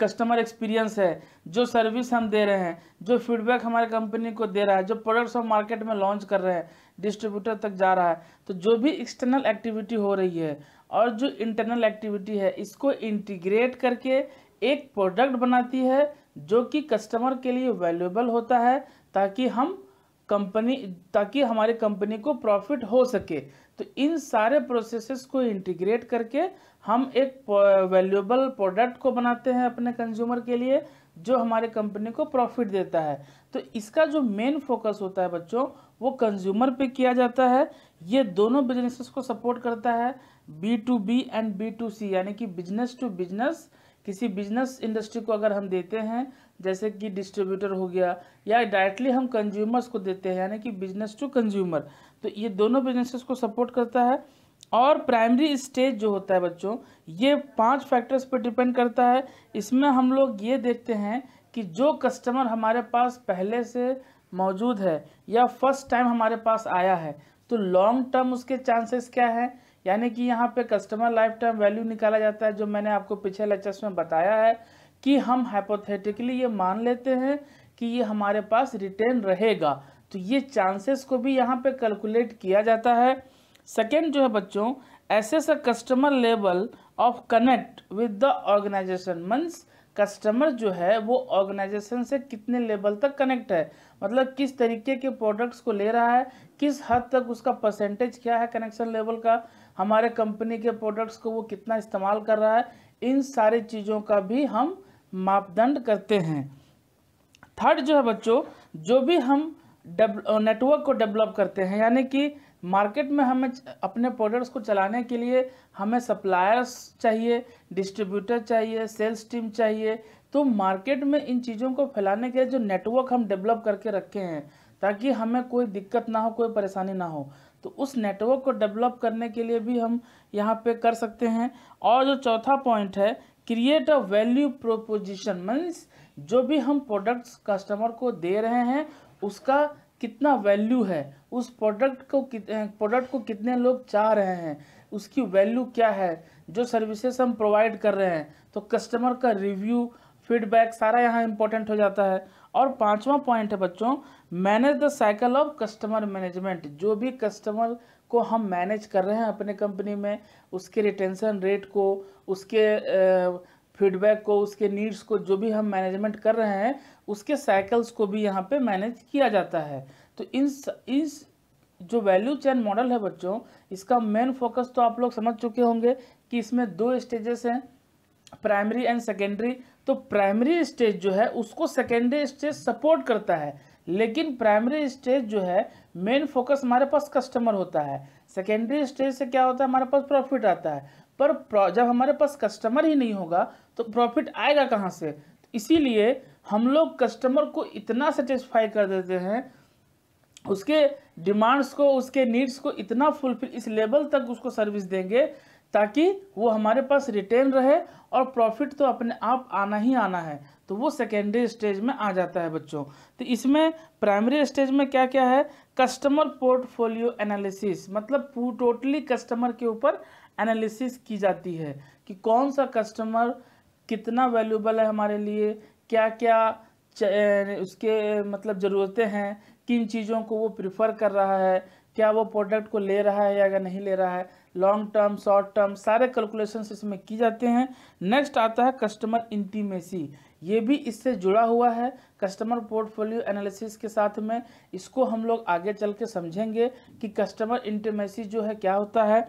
कस्टमर एक्सपीरियंस है, जो सर्विस हम दे रहे हैं, जो फीडबैक हमारे कंपनी को दे रहा है, जो प्रोडक्ट्स हम मार्केट में लॉन्च कर रहे हैं डिस्ट्रीब्यूटर तक जा रहा है तो जो भी एक्सटर्नल एक्टिविटी हो रही है और जो इंटरनल एक्टिविटी है, इसको इंटीग्रेट करके एक प्रोडक्ट बनाती है, जो कि कस्टमर के लिए वैल्यूएबल होता है, ताकि हम कंपनी ताकि हमारे कंपनी को प्रॉफिट हो सके। तो इन सारे प्रोसेसेस को इंटीग्रेट करके हम एक वैल्यूएबल प्रोडक्ट को बनाते हैं अपने कंज्यूमर के लिए, जो हमारे कंपनी को प्रॉफिट देता है। तो इसका जो मेन फोकस होता है बच्चों, वो कंज्यूमर पे किया जाता है। ये दोनों बिजनेसेस को सपोर्ट करता है। B to B and B to C यानी कि बिज़नेस टू बिज़नेस किसी बिज़नेस इंडस्ट्री को अगर हम देते हैं, जैसे कि डिस्ट्रीब्यूटर हो गया, या डायरेक्टली हम कंज्यूमर्स को देते हैं, यानी कि बिज़नेस टू कंज्यूमर तो ये दोनों बिजनेसेस को सपोर्ट करता है। और प्राइमरी स्टेज जो होता है बच्चों, ये पाँच फैक्टर्स पर डिपेंड करता है। इसमें हम लोग ये देखते हैं कि जो कस्टमर हमारे पास पहले से मौजूद है, या फ़र्स्ट टाइम हमारे पास आया है तो लॉन्ग टर्म उसके चांसेस क्या है? यानी कि यहाँ पे कस्टमर लाइफ टाइम वैल्यू निकाला जाता है, जो मैंने आपको पिछले लेक्चर्स में बताया है कि हम हाइपोथेटिकली ये मान लेते हैं कि ये हमारे पास रिटेन रहेगा। तो ये चांसेस को भी यहाँ पे कैलकुलेट किया जाता है। सेकेंड जो है बच्चों assess a customer level of connect with the organisation means customer जो है, वो ऑर्गेनाइजेशन से कितने लेवल तक कनेक्ट है? मतलब किस तरीके के प्रोडक्ट्स को ले रहा है, किस हद तक उसका परसेंटेज क्या है कनेक्शन लेवल का? हमारे कंपनी के प्रोडक्ट्स को वो कितना इस्तेमाल कर रहा है, इन सारी चीज़ों का भी हम मापदंड करते हैं। थर्ड जो है बच्चों, जो भी हम नेटवर्क को डेवलप करते हैं, यानी कि मार्केट में हमें अपने प्रोडक्ट्स को चलाने के लिए हमें सप्लायर्स चाहिए डिस्ट्रीब्यूटर चाहिए सेल्स टीम चाहिए तो मार्केट में इन चीज़ों को फैलाने के लिए जो नेटवर्क हम डेवलप करके रखे हैं, ताकि हमें कोई दिक्कत ना हो, कोई परेशानी ना हो। तो उस नेटवर्क को डेवलप करने के लिए भी हम यहाँ पे कर सकते हैं। और जो चौथा पॉइंट है create a value proposition means जो भी हम प्रोडक्ट्स कस्टमर को दे रहे हैं, उसका कितना वैल्यू है, उस प्रोडक्ट को प्रोडक्ट को कितने लोग चाह रहे हैं, उसकी वैल्यू क्या है, जो सर्विसेज़ हम प्रोवाइड कर रहे हैं। तो कस्टमर का रिव्यू फीडबैक सारा यहाँ इम्पोर्टेंट हो जाता है। और पांचवा पॉइंट है बच्चों manage the cycle of customer management जो भी कस्टमर को हम मैनेज कर रहे हैं अपने कंपनी में, उसके रिटेंशन रेट को, उसके फीडबैक को, उसके नीड्स को, जो भी हम मैनेजमेंट कर रहे हैं, उसके साइकिल्स को भी यहाँ पे मैनेज किया जाता है। तो इन इस जो वैल्यू चैन मॉडल है बच्चों, इसका मेन फोकस तो आप लोग समझ चुके होंगे कि इसमें दो स्टेजेस हैं। प्राइमरी एंड सेकेंडरी तो प्राइमरी स्टेज जो है, उसको सेकेंडरी स्टेज सपोर्ट करता है। लेकिन प्राइमरी स्टेज जो है मेन फोकस हमारे पास कस्टमर होता है। सेकेंडरी स्टेज से क्या होता है, हमारे पास प्रॉफिट आता है। पर जब हमारे पास कस्टमर ही नहीं होगा तो प्रॉफिट आएगा कहाँ से? तो इसीलिए हम लोग कस्टमर को इतना सेटिस्फाई कर देते हैं, उसके डिमांड्स को, उसके नीड्स को इतना फुलफिल इस लेवल तक उसको सर्विस देंगे ताकि वो हमारे पास रिटेन रहे और प्रॉफिट तो अपने आप आना ही आना है। तो वो सेकेंडरी स्टेज में आ जाता है बच्चों। तो इसमें प्राइमरी स्टेज में क्या क्या है? कस्टमर पोर्टफोलियो एनालिसिस मतलब टोटली कस्टमर के ऊपर एनालिसिस की जाती है कि कौन सा कस्टमर कितना वैल्यूबल है हमारे लिए क्या क्या उसके मतलब ज़रूरतें हैं, किन चीज़ों को वो प्रिफर कर रहा है, क्या वो प्रोडक्ट को ले रहा है या नहीं ले रहा है। लॉन्ग टर्म शॉर्ट टर्म सारे कैलकुलेशन इसमें की जाते हैं। नेक्स्ट आता है कस्टमर इंटीमेसी ये भी इससे जुड़ा हुआ है कस्टमर पोर्टफोलियो एनालिसिस के साथ में। इसको हम लोग आगे चल के समझेंगे कि कस्टमर इंटीमेसी जो है क्या होता है।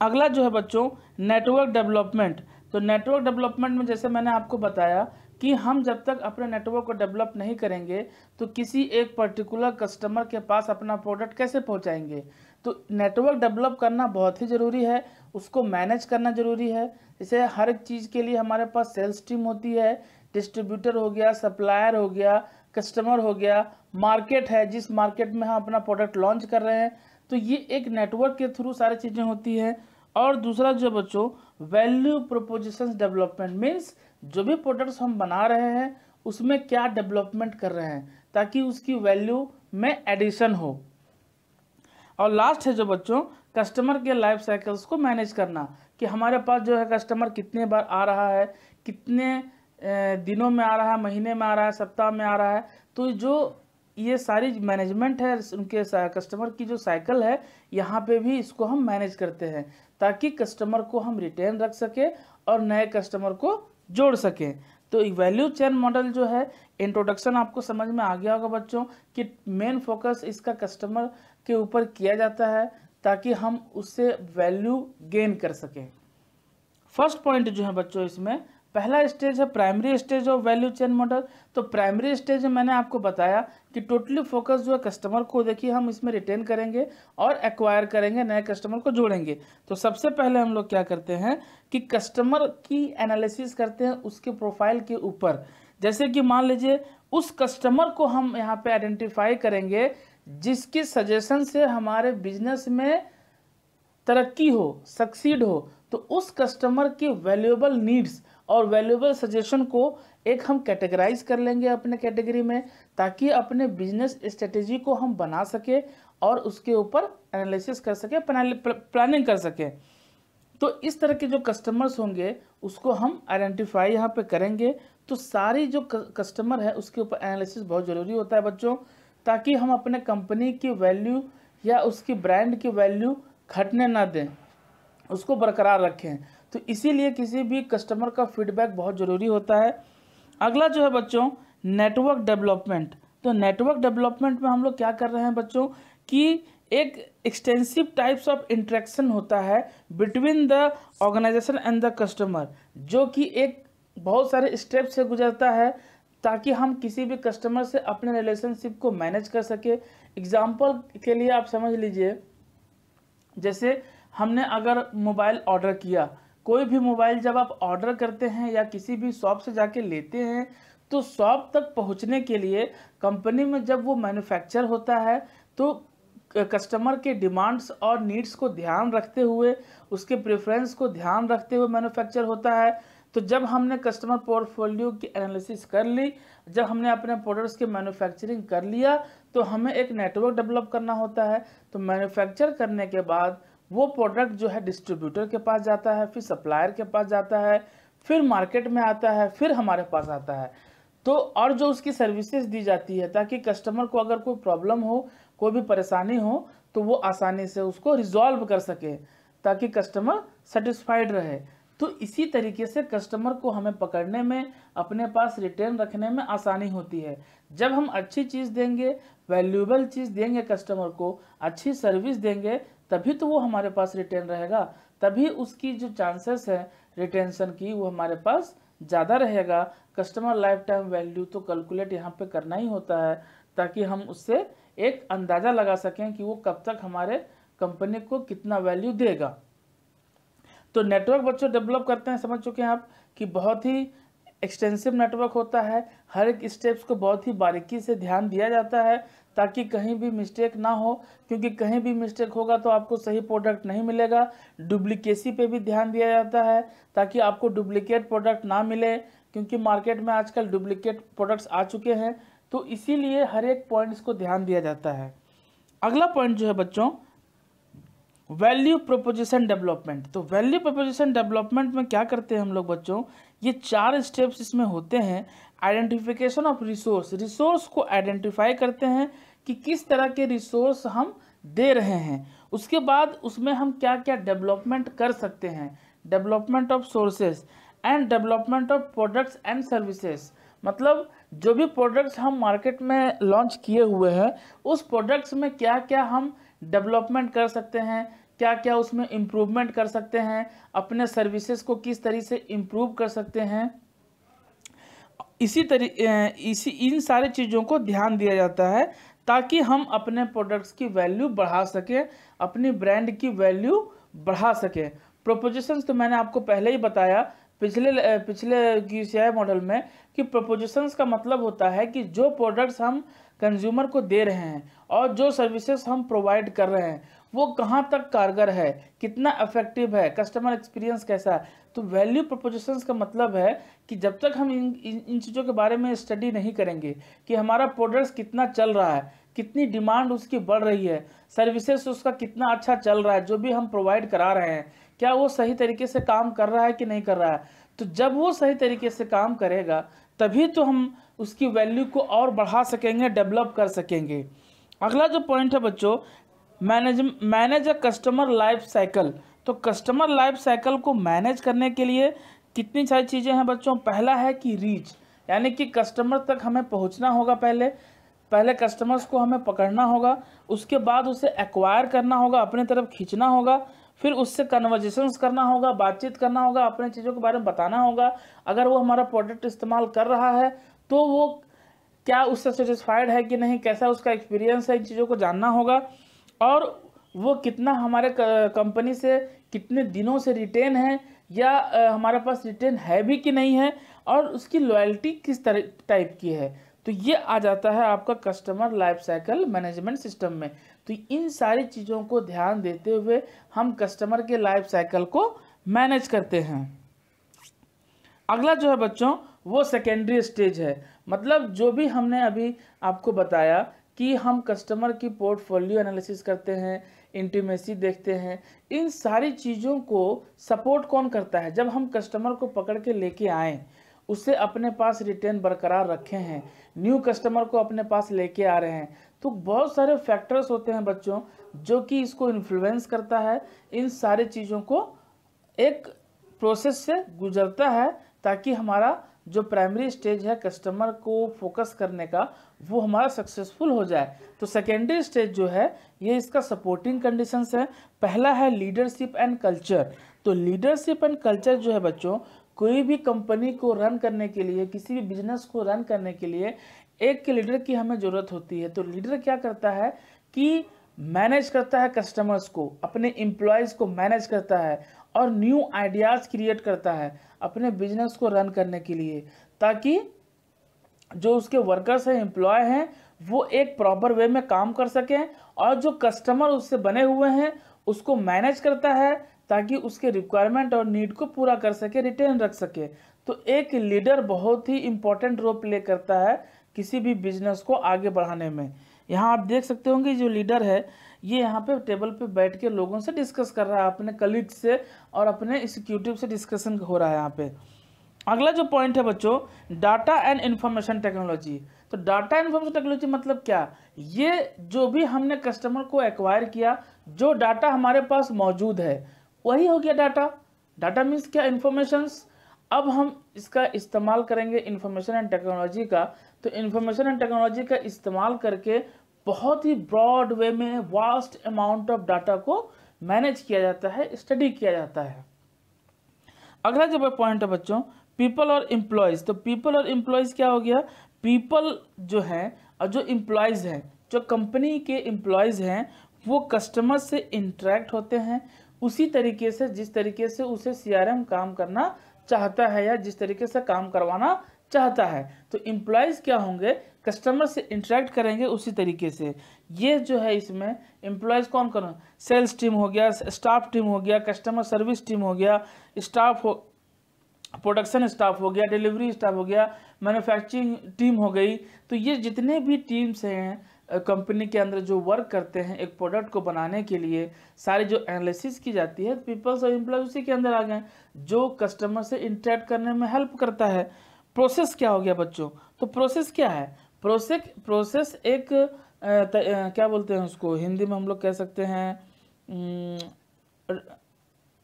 अगला जो है बच्चों नेटवर्क डेवलपमेंट तो नेटवर्क डेवलपमेंट में जैसे मैंने आपको बताया कि हम जब तक अपने नेटवर्क को डेवलप नहीं करेंगे तो किसी एक पर्टिकुलर कस्टमर के पास अपना प्रोडक्ट कैसे पहुंचाएँगे? तो नेटवर्क डेवलप करना बहुत ही ज़रूरी है, उसको मैनेज करना ज़रूरी है। जैसे हर एक चीज़ के लिए हमारे पास सेल्स टीम होती है डिस्ट्रीब्यूटर हो गया सप्लायर हो गया कस्टमर हो गया मार्केट है, जिस मार्केट में हम अपना प्रोडक्ट लॉन्च कर रहे हैं तो ये एक नेटवर्क के थ्रू सारी चीज़ें होती हैं। और दूसरा जो बच्चों वैल्यू प्रोपोजिशन डेवलपमेंट मीन्स जो भी प्रोडक्ट्स हम बना रहे हैं, उसमें क्या डेवलपमेंट कर रहे हैं, ताकि उसकी वैल्यू में एडिशन हो। और लास्ट है जो बच्चों कस्टमर के लाइफ साइकिल्स को मैनेज करना, कि हमारे पास जो है कस्टमर कितने बार आ रहा है, कितने दिनों में आ रहा है, महीने में आ रहा है, सप्ताह में आ रहा है तो जो ये सारी मैनेजमेंट है, उनके कस्टमर की जो साइकिल है, यहाँ पे भी इसको हम मैनेज करते हैं, ताकि कस्टमर को हम रिटेन रख सकें और नए कस्टमर को जोड़ सकें। तो वैल्यू चेन मॉडल जो है इंट्रोडक्शन आपको समझ में आ गया होगा बच्चों, कि मेन फोकस इसका कस्टमर के ऊपर किया जाता है ताकि हम उससे वैल्यू गेन कर सकें। फ़र्स्ट पॉइंट जो है बच्चों, इसमें पहला स्टेज है primary stage of value chain model तो प्राइमरी स्टेज मैंने आपको बताया कि टोटली फोकस जो है कस्टमर को देखिए, हम इसमें रिटेन करेंगे और एक्वायर करेंगे, नए कस्टमर को जोड़ेंगे। तो सबसे पहले हम लोग क्या करते हैं कि कस्टमर की एनालिसिस करते हैं उसके प्रोफ़ाइल के ऊपर। जैसे कि मान लीजिए, उस कस्टमर को हम यहाँ पे आइडेंटिफाई करेंगे जिसकी सजेशन से हमारे बिज़नेस में तरक्की हो सक्सीड हो तो उस कस्टमर के वैल्यूएबल नीड्स और वैल्यूएबल सजेशन को एक हम कैटेगराइज कर लेंगे अपने कैटेगरी में, ताकि अपने बिज़नेस स्ट्रेटेजी को हम बना सके और उसके ऊपर एनालिसिस कर सके प्लानिंग कर सके। तो इस तरह के जो कस्टमर्स होंगे, उसको हम आइडेंटिफाई यहाँ पे करेंगे। तो सारी जो कस्टमर है, उसके ऊपर एनालिसिस बहुत ज़रूरी होता है बच्चों। ताकि हम अपने कंपनी की वैल्यू या उसकी ब्रांड की वैल्यू घटने ना दें, उसको बरकरार रखें। तो इसीलिए किसी भी कस्टमर का फीडबैक बहुत ज़रूरी होता है। अगला जो है बच्चों, नेटवर्क डेवलपमेंट। तो नेटवर्क डेवलपमेंट में हम लोग क्या कर रहे हैं बच्चों, कि एक एक्सटेंसिव टाइप्स ऑफ़ इंट्रैक्शन होता है between the organisation and the customer जो कि एक बहुत सारे स्टेप से गुजरता है। ताकि हम किसी भी कस्टमर से अपने रिलेशनशिप को मैनेज कर सके। एग्ज़ाम्पल के लिए आप समझ लीजिए, जैसे हमने अगर मोबाइल ऑर्डर किया, कोई भी मोबाइल जब आप ऑर्डर करते हैं या किसी भी शॉप से जाके लेते हैं तो शॉप तक पहुँचने के लिए कंपनी में जब वो मैन्युफैक्चर होता है तो कस्टमर के डिमांड्स और नीड्स को ध्यान रखते हुए, उसके प्रेफरेंस को ध्यान रखते हुए मैन्युफैक्चर होता है। तो जब हमने कस्टमर पोर्टफोलियो की एनालिसिस कर ली, जब हमने अपने प्रोडक्ट्स की मैन्युफैक्चरिंग कर लिया तो हमें एक नेटवर्क डेवलप करना होता है। तो मैन्युफैक्चर करने के बाद वो प्रोडक्ट जो है डिस्ट्रीब्यूटर के पास जाता है, फिर सप्लायर के पास जाता है, फिर मार्केट में आता है, फिर हमारे पास आता है। तो और जो उसकी सर्विसेज़ दी जाती है, ताकि कस्टमर को अगर कोई प्रॉब्लम हो, कोई भी परेशानी हो तो वो आसानी से उसको रिजॉल्व कर सके, ताकि कस्टमर सेटिस्फाइड रहे। तो इसी तरीके से कस्टमर को हमें पकड़ने में, अपने पास रिटर्न रखने में आसानी होती है। जब हम अच्छी चीज़ देंगे वैल्यूएबल चीज़ देंगे कस्टमर को, अच्छी सर्विस देंगे, तभी तो वो हमारे पास रिटर्न रहेगा। तभी उसकी जो चांसेस है रिटेंशन की, वो हमारे पास ज़्यादा रहेगा। कस्टमर लाइफ टाइम वैल्यू तो कैलकुलेट यहाँ पे करना ही होता है, ताकि हम उससे एक अंदाज़ा लगा सकें कि वो कब तक हमारे कंपनी को कितना वैल्यू देगा। तो नेटवर्क बच्चों डेवलप करते हैं, समझ चुके हैं आप कि बहुत ही एक्सटेंसिव नेटवर्क होता है। हर एक स्टेप्स को बहुत ही बारीकी से ध्यान दिया जाता है ताकि कहीं भी मिस्टेक ना हो, क्योंकि कहीं भी मिस्टेक होगा तो आपको सही प्रोडक्ट नहीं मिलेगा। डुप्लीकेसी पे भी ध्यान दिया जाता है ताकि आपको डुप्लीकेट प्रोडक्ट ना मिले, क्योंकि मार्केट में आजकल डुप्लीकेट प्रोडक्ट्स आ चुके हैं। तो इसीलिए हर एक पॉइंट्स को ध्यान दिया जाता है। अगला पॉइंट जो है बच्चों वैल्यू प्रोपोजिशन डेवलपमेंट। तो वैल्यू प्रोपोजिशन डेवलपमेंट में क्या करते हैं हम लोग बच्चों? ये चार स्टेप्स इसमें होते हैं आइडेंटिफिकेशन ऑफ़ रिसोर्स रिसोर्स को आइडेंटिफाई करते हैं कि किस तरह के रिसोर्स हम दे रहे हैं। उसके बाद उसमें हम क्या क्या डेवलपमेंट कर सकते हैं। Development of sources and development of products and services मतलब जो भी प्रोडक्ट्स हम मार्केट में लॉन्च किए हुए हैं, उस प्रोडक्ट्स में क्या क्या हम डेवलपमेंट कर सकते हैं। क्या क्या उसमें इम्प्रूवमेंट कर सकते हैं? अपने सर्विसेज़ को किस तरीके से इम्प्रूव कर सकते हैं? इसी तरी इसी, इन सारे चीज़ों को ध्यान दिया जाता है ताकि हम अपने प्रोडक्ट्स की वैल्यू बढ़ा सकें, अपनी ब्रांड की वैल्यू बढ़ा सकें। प्रोपोजिशंस तो मैंने आपको पहले ही बताया पिछले पिछले की मॉडल में कि प्रोपोजिशंस का मतलब होता है कि जो प्रोडक्ट्स हम कंज्यूमर को दे रहे हैं और जो सर्विसेज़ हम प्रोवाइड कर रहे हैं वो कहाँ तक कारगर है? कितना इफ़ेक्टिव है? कस्टमर एक्सपीरियंस कैसा है? तो वैल्यू प्रपोजिशंस का मतलब है कि जब तक हम इन इन चीज़ों के बारे में स्टडी नहीं करेंगे कि हमारा प्रोडक्ट्स कितना चल रहा है, कितनी डिमांड उसकी बढ़ रही है सर्विसेज़ उसका कितना अच्छा चल रहा है, जो भी हम प्रोवाइड करा रहे हैं, क्या वो सही तरीके से काम कर रहा है कि नहीं कर रहा है? तो जब वो सही तरीके से काम करेगा, तभी तो हम उसकी वैल्यू को और बढ़ा सकेंगे डेवलप कर सकेंगे। अगला जो पॉइंट है बच्चों manage manage a customer life cycle. तो कस्टमर लाइफ साइकिल को मैनेज करने के लिए कितनी सारी चीज़ें हैं बच्चों? पहला है कि रीच, यानी कि कस्टमर तक हमें पहुँचना होगा पहले। पहले कस्टमर्स को हमें पकड़ना होगा, उसके बाद उसे एक्वायर करना होगा, अपने तरफ़ खींचना होगा, फिर उससे कन्वर्जेशंस करना होगा, बातचीत करना होगा, अपने चीज़ों के बारे में बताना होगा। अगर वो हमारा प्रोडक्ट इस्तेमाल कर रहा है तो वो क्या उससे सेटिस्फाइड है कि नहीं, कैसा उसका एक्सपीरियंस है, इन चीज़ों को जानना होगा। और वो कितना हमारे कंपनी से, कितने दिनों से रिटेन है, या हमारे पास रिटेन है भी कि नहीं है, और उसकी लॉयल्टी किस तरह टाइप की है। तो ये आ जाता है आपका customer life cycle management system में। तो इन सारी चीज़ों को ध्यान देते हुए हम कस्टमर के लाइफ साइकिल को मैनेज करते हैं। अगला जो है बच्चों, वो सेकेंडरी स्टेज है। मतलब जो भी हमने अभी आपको बताया कि हम कस्टमर की पोर्टफोलियो एनालिसिस करते हैं इंटीमेसी देखते हैं, इन सारी चीज़ों को सपोर्ट कौन करता है? जब हम कस्टमर को पकड़ के लेके आएँ, उसे अपने पास रिटेन बरकरार रखे हैं न्यू कस्टमर को अपने पास लेके आ रहे हैं तो बहुत सारे फैक्टर्स होते हैं बच्चों, जो कि इसको इन्फ्लुएंस करता है, इन सारी चीज़ों को एक प्रोसेस से गुजरता है, ताकि हमारा जो प्राइमरी स्टेज है कस्टमर को फोकस करने का वो हमारा सक्सेसफुल हो जाए। तो सेकेंडरी स्टेज जो है, ये इसका सपोर्टिंग कंडीशंस है। पहला है लीडरशिप एंड कल्चर तो लीडरशिप एंड कल्चर जो है बच्चों, कोई भी कंपनी को रन करने के लिए, किसी भी बिज़नेस को रन करने के लिए, एक के लीडर की हमें ज़रूरत होती है। तो लीडर क्या करता है कि मैनेज करता है कस्टमर्स को, अपने एम्प्लॉयज़ को मैनेज करता है और न्यू आइडियाज़ क्रिएट करता है अपने बिज़नेस को रन करने के लिए, ताकि जो उसके वर्कर्स हैं एम्प्लॉय हैं, वो एक प्रॉपर वे में काम कर सकें और जो कस्टमर उससे बने हुए हैं, उसको मैनेज करता है ताकि उसके रिक्वायरमेंट और नीड को पूरा कर सके रिटेन रख सके। तो एक लीडर बहुत ही इंपॉर्टेंट रोल प्ले करता है किसी भी बिज़नेस को आगे बढ़ाने में। यहाँ आप देख सकते होंगे जो लीडर है, ये यहाँ पे टेबल पे बैठ के लोगों से डिस्कस कर रहा है, अपने कलीग से और अपने एग्जीक्यूटिव से डिस्कशन हो रहा है यहाँ पे। अगला जो पॉइंट है बच्चों डाटा एंड इन्फॉर्मेशन टेक्नोलॉजी तो डाटा इन्फॉर्मेशन टेक्नोलॉजी मतलब क्या? ये जो भी हमने कस्टमर को एक्वायर किया, जो डाटा हमारे पास मौजूद है, वही हो गया डाटा डाटा मीन्स क्या? इन्फॉर्मेशंस अब हम इसका इस्तेमाल करेंगे इन्फॉर्मेशन एंड टेक्नोलॉजी का. तो इन्फॉर्मेशन एंड टेक्नोलॉजी का इस्तेमाल करके बहुत ही ब्रॉड वे में वास्ट अमाउंट ऑफ़ डाटा को मैनेज किया जाता है स्टडी किया जाता है। अगला जो पॉइंट है बच्चों पीपल और एम्प्लॉयज़ तो पीपल और एम्प्लॉयज़ क्या हो गया? पीपल जो हैं और जो एम्प्लॉयज़ हैं, जो कंपनी के एम्प्लॉयज़ हैं, वो कस्टमर से इंटरेक्ट होते हैं उसी तरीके से, जिस तरीके से उसे सीआरएम काम करना चाहता है या जिस तरीके से काम करवाना चाहता है। तो एम्प्लॉयज़ क्या होंगे? कस्टमर से इंटरेक्ट करेंगे उसी तरीके से। ये जो है इसमें एम्प्लॉयज़ कौन कौन सेल्स टीम हो गया स्टाफ टीम हो गया कस्टमर सर्विस टीम हो गया स्टाफ हो प्रोडक्शन स्टाफ हो गया डिलीवरी स्टाफ हो गया मैन्युफैक्चरिंग टीम हो गई तो ये जितने भी टीम्स हैं कंपनी के अंदर जो वर्क करते हैं एक प्रोडक्ट को बनाने के लिए सारी जो एनालिसिस की जाती है पीपल्स और एम्प्लॉय उसी के अंदर आ गए जो कस्टमर से इंटरेक्ट करने में हेल्प करता है। प्रोसेस क्या हो गया बच्चों? तो प्रोसेस क्या है? प्रोसेस प्रोसेस एक त, क्या बोलते हैं उसको? हिंदी में हम लोग कह सकते हैं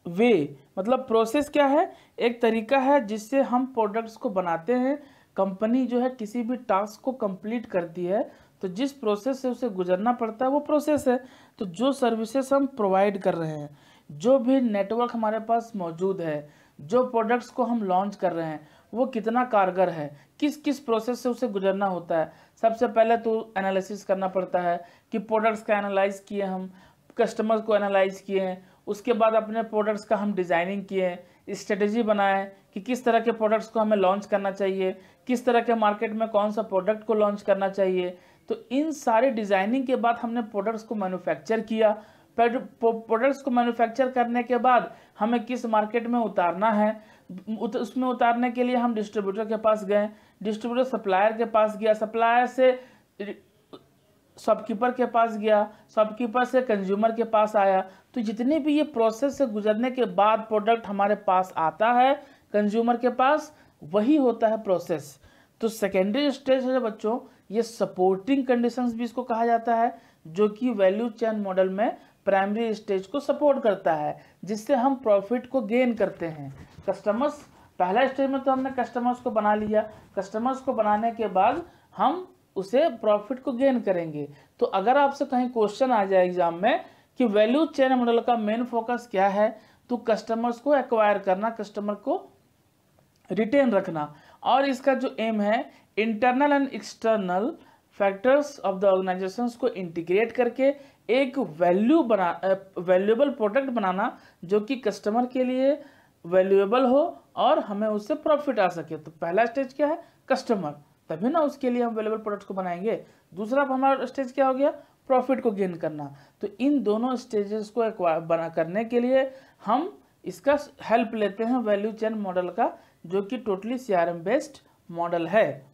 वे मतलब प्रोसेस क्या है? एक तरीका है जिससे हम प्रोडक्ट्स को बनाते हैं। कंपनी जो है किसी भी टास्क को कंप्लीट करती है। तो जिस प्रोसेस से उसे गुजरना पड़ता है, वो प्रोसेस है। तो जो सर्विसेज़ हम प्रोवाइड कर रहे हैं, जो भी नेटवर्क हमारे पास मौजूद है, जो प्रोडक्ट्स को हम लॉन्च कर रहे हैं, वो कितना कारगर है? किस किस प्रोसेस से उसे गुजरना होता है? सबसे पहले तो एनालिसिस करना पड़ता है कि प्रोडक्ट्स का एनालाइज किए हम कस्टमर्स को एनालाइज किए हैं। उसके बाद अपने प्रोडक्ट्स का हम डिज़ाइनिंग किए स्ट्रेटेजी बनाए कि किस तरह के प्रोडक्ट्स को हमें लॉन्च करना चाहिए, किस तरह के मार्केट में कौन सा प्रोडक्ट को लॉन्च करना चाहिए। तो इन सारे डिज़ाइनिंग के बाद हमने प्रोडक्ट्स को मैन्युफैक्चर किया। प्रोडक्ट्स को मैन्युफैक्चर करने के बाद हमें किस मार्केट में उतारना है उसमें उतारने के लिए हम डिस्ट्रीब्यूटर के पास गए डिस्ट्रीब्यूटर सप्लायर के पास गया। सप्लायर से शॉपकीपर के पास गया शॉपकीपर से कंज्यूमर के पास आया। तो जितने भी ये प्रोसेस से गुजरने के बाद प्रोडक्ट हमारे पास आता है कंज्यूमर के पास, वही होता है प्रोसेस तो सेकेंडरी स्टेज है बच्चों, ये सपोर्टिंग कंडीशंस भी इसको कहा जाता है, जो कि वैल्यू चैन मॉडल में प्राइमरी स्टेज को सपोर्ट करता है, जिससे हम प्रॉफिट को गेन करते हैं। कस्टमर्स पहला स्टेज में तो हमने कस्टमर्स को बना लिया। कस्टमर्स को बनाने के बाद हम उसे प्रॉफिट को गेन करेंगे। तो अगर आपसे कहीं क्वेश्चन आ जाए एग्ज़ाम में कि वैल्यू चेन मॉडल का मेन फोकस क्या है तो कस्टमर्स को एक्वायर करना कस्टमर को रिटेन रखना। और इसका जो एम है internal and external factors of the organisations को इंटीग्रेट करके एक वैल्यू बना वैल्यूएबल प्रोडक्ट बनाना, जो कि कस्टमर के लिए वैल्यूएबल हो और हमें उससे प्रॉफिट आ सके। तो पहला स्टेज क्या है? कस्टमर तभी ना उसके लिए हम वैल्यूएबल प्रोडक्ट को बनाएँगे। दूसरा हमारा स्टेज क्या हो गया? प्रॉफिट को गेन करना। तो इन दोनों स्टेजेस को बना करने के लिए हम इसका हेल्प लेते हैं वैल्यू चेन मॉडल का, जो कि totally C R M based model है।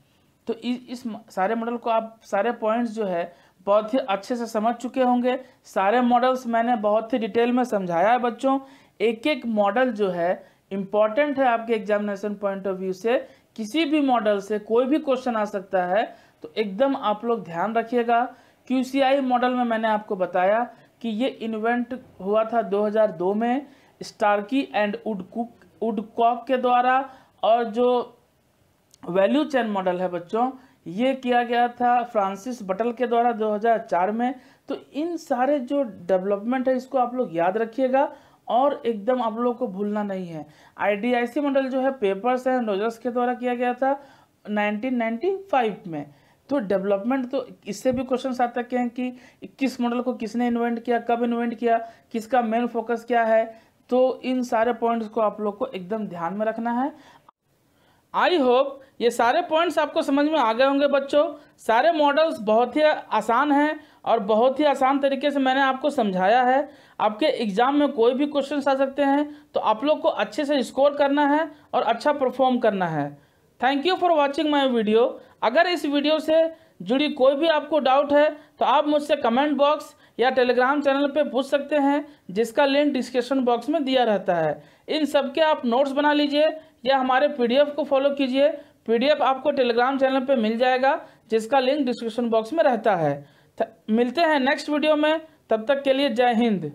तो इस सारे मॉडल को आप, सारे पॉइंट्स जो है, बहुत ही अच्छे से समझ चुके होंगे। सारे मॉडल्स मैंने बहुत ही डिटेल में समझाया है बच्चों। एक एक मॉडल जो है इंपॉर्टेंट है आपके एग्जामिनेशन पॉइंट ऑफ़ व्यू से। किसी भी मॉडल से कोई भी क्वेश्चन आ सकता है तो एकदम आप लोग ध्यान रखिएगा। क्यूसीआई मॉडल में मैंने आपको बताया कि ये इन्वेंट हुआ था 2002 में स्टार्की एंड उडकुक उडकॉक के द्वारा, और जो वैल्यू चैन मॉडल है बच्चों, ये किया गया था फ्रांसिस बटल के द्वारा 2004 में। तो इन सारे जो डेवलपमेंट है, इसको आप लोग याद रखिएगा। और एकदम आप लोग को भूलना नहीं है। आईडीआईसी मॉडल जो है पेपर्स एंड रोजर्स के द्वारा किया गया था 1995 में। तो डेवलपमेंट तो इससे भी क्वेश्चन आ सकते हैं कि किस मॉडल को किसने इन्वेंट किया, कब इन्वेंट किया, किसका मेन फोकस क्या है? तो इन सारे पॉइंट्स को आप लोग को एकदम ध्यान में रखना है। आई होप ये सारे पॉइंट्स आपको समझ में आ गए होंगे बच्चों। सारे मॉडल्स बहुत ही आसान हैं और बहुत ही आसान तरीके से मैंने आपको समझाया है। आपके एग्ज़ाम में कोई भी क्वेश्चन आ सकते हैं तो आप लोग को अच्छे से स्कोर करना है और अच्छा परफॉर्म करना है। Thank you for watching my video अगर इस वीडियो से जुड़ी कोई भी आपको डाउट है तो आप मुझसे कमेंट बॉक्स या टेलीग्राम चैनल पे पूछ सकते हैं, जिसका लिंक डिस्क्रिप्शन बॉक्स में दिया रहता है। इन सब के आप नोट्स बना लीजिए या हमारे पीडीएफ को फॉलो कीजिए। पीडीएफ आपको टेलीग्राम चैनल पे मिल जाएगा, जिसका लिंक डिस्क्रिप्शन बॉक्स में रहता है। मिलते हैं नेक्स्ट वीडियो में। तब तक के लिए जय हिंद।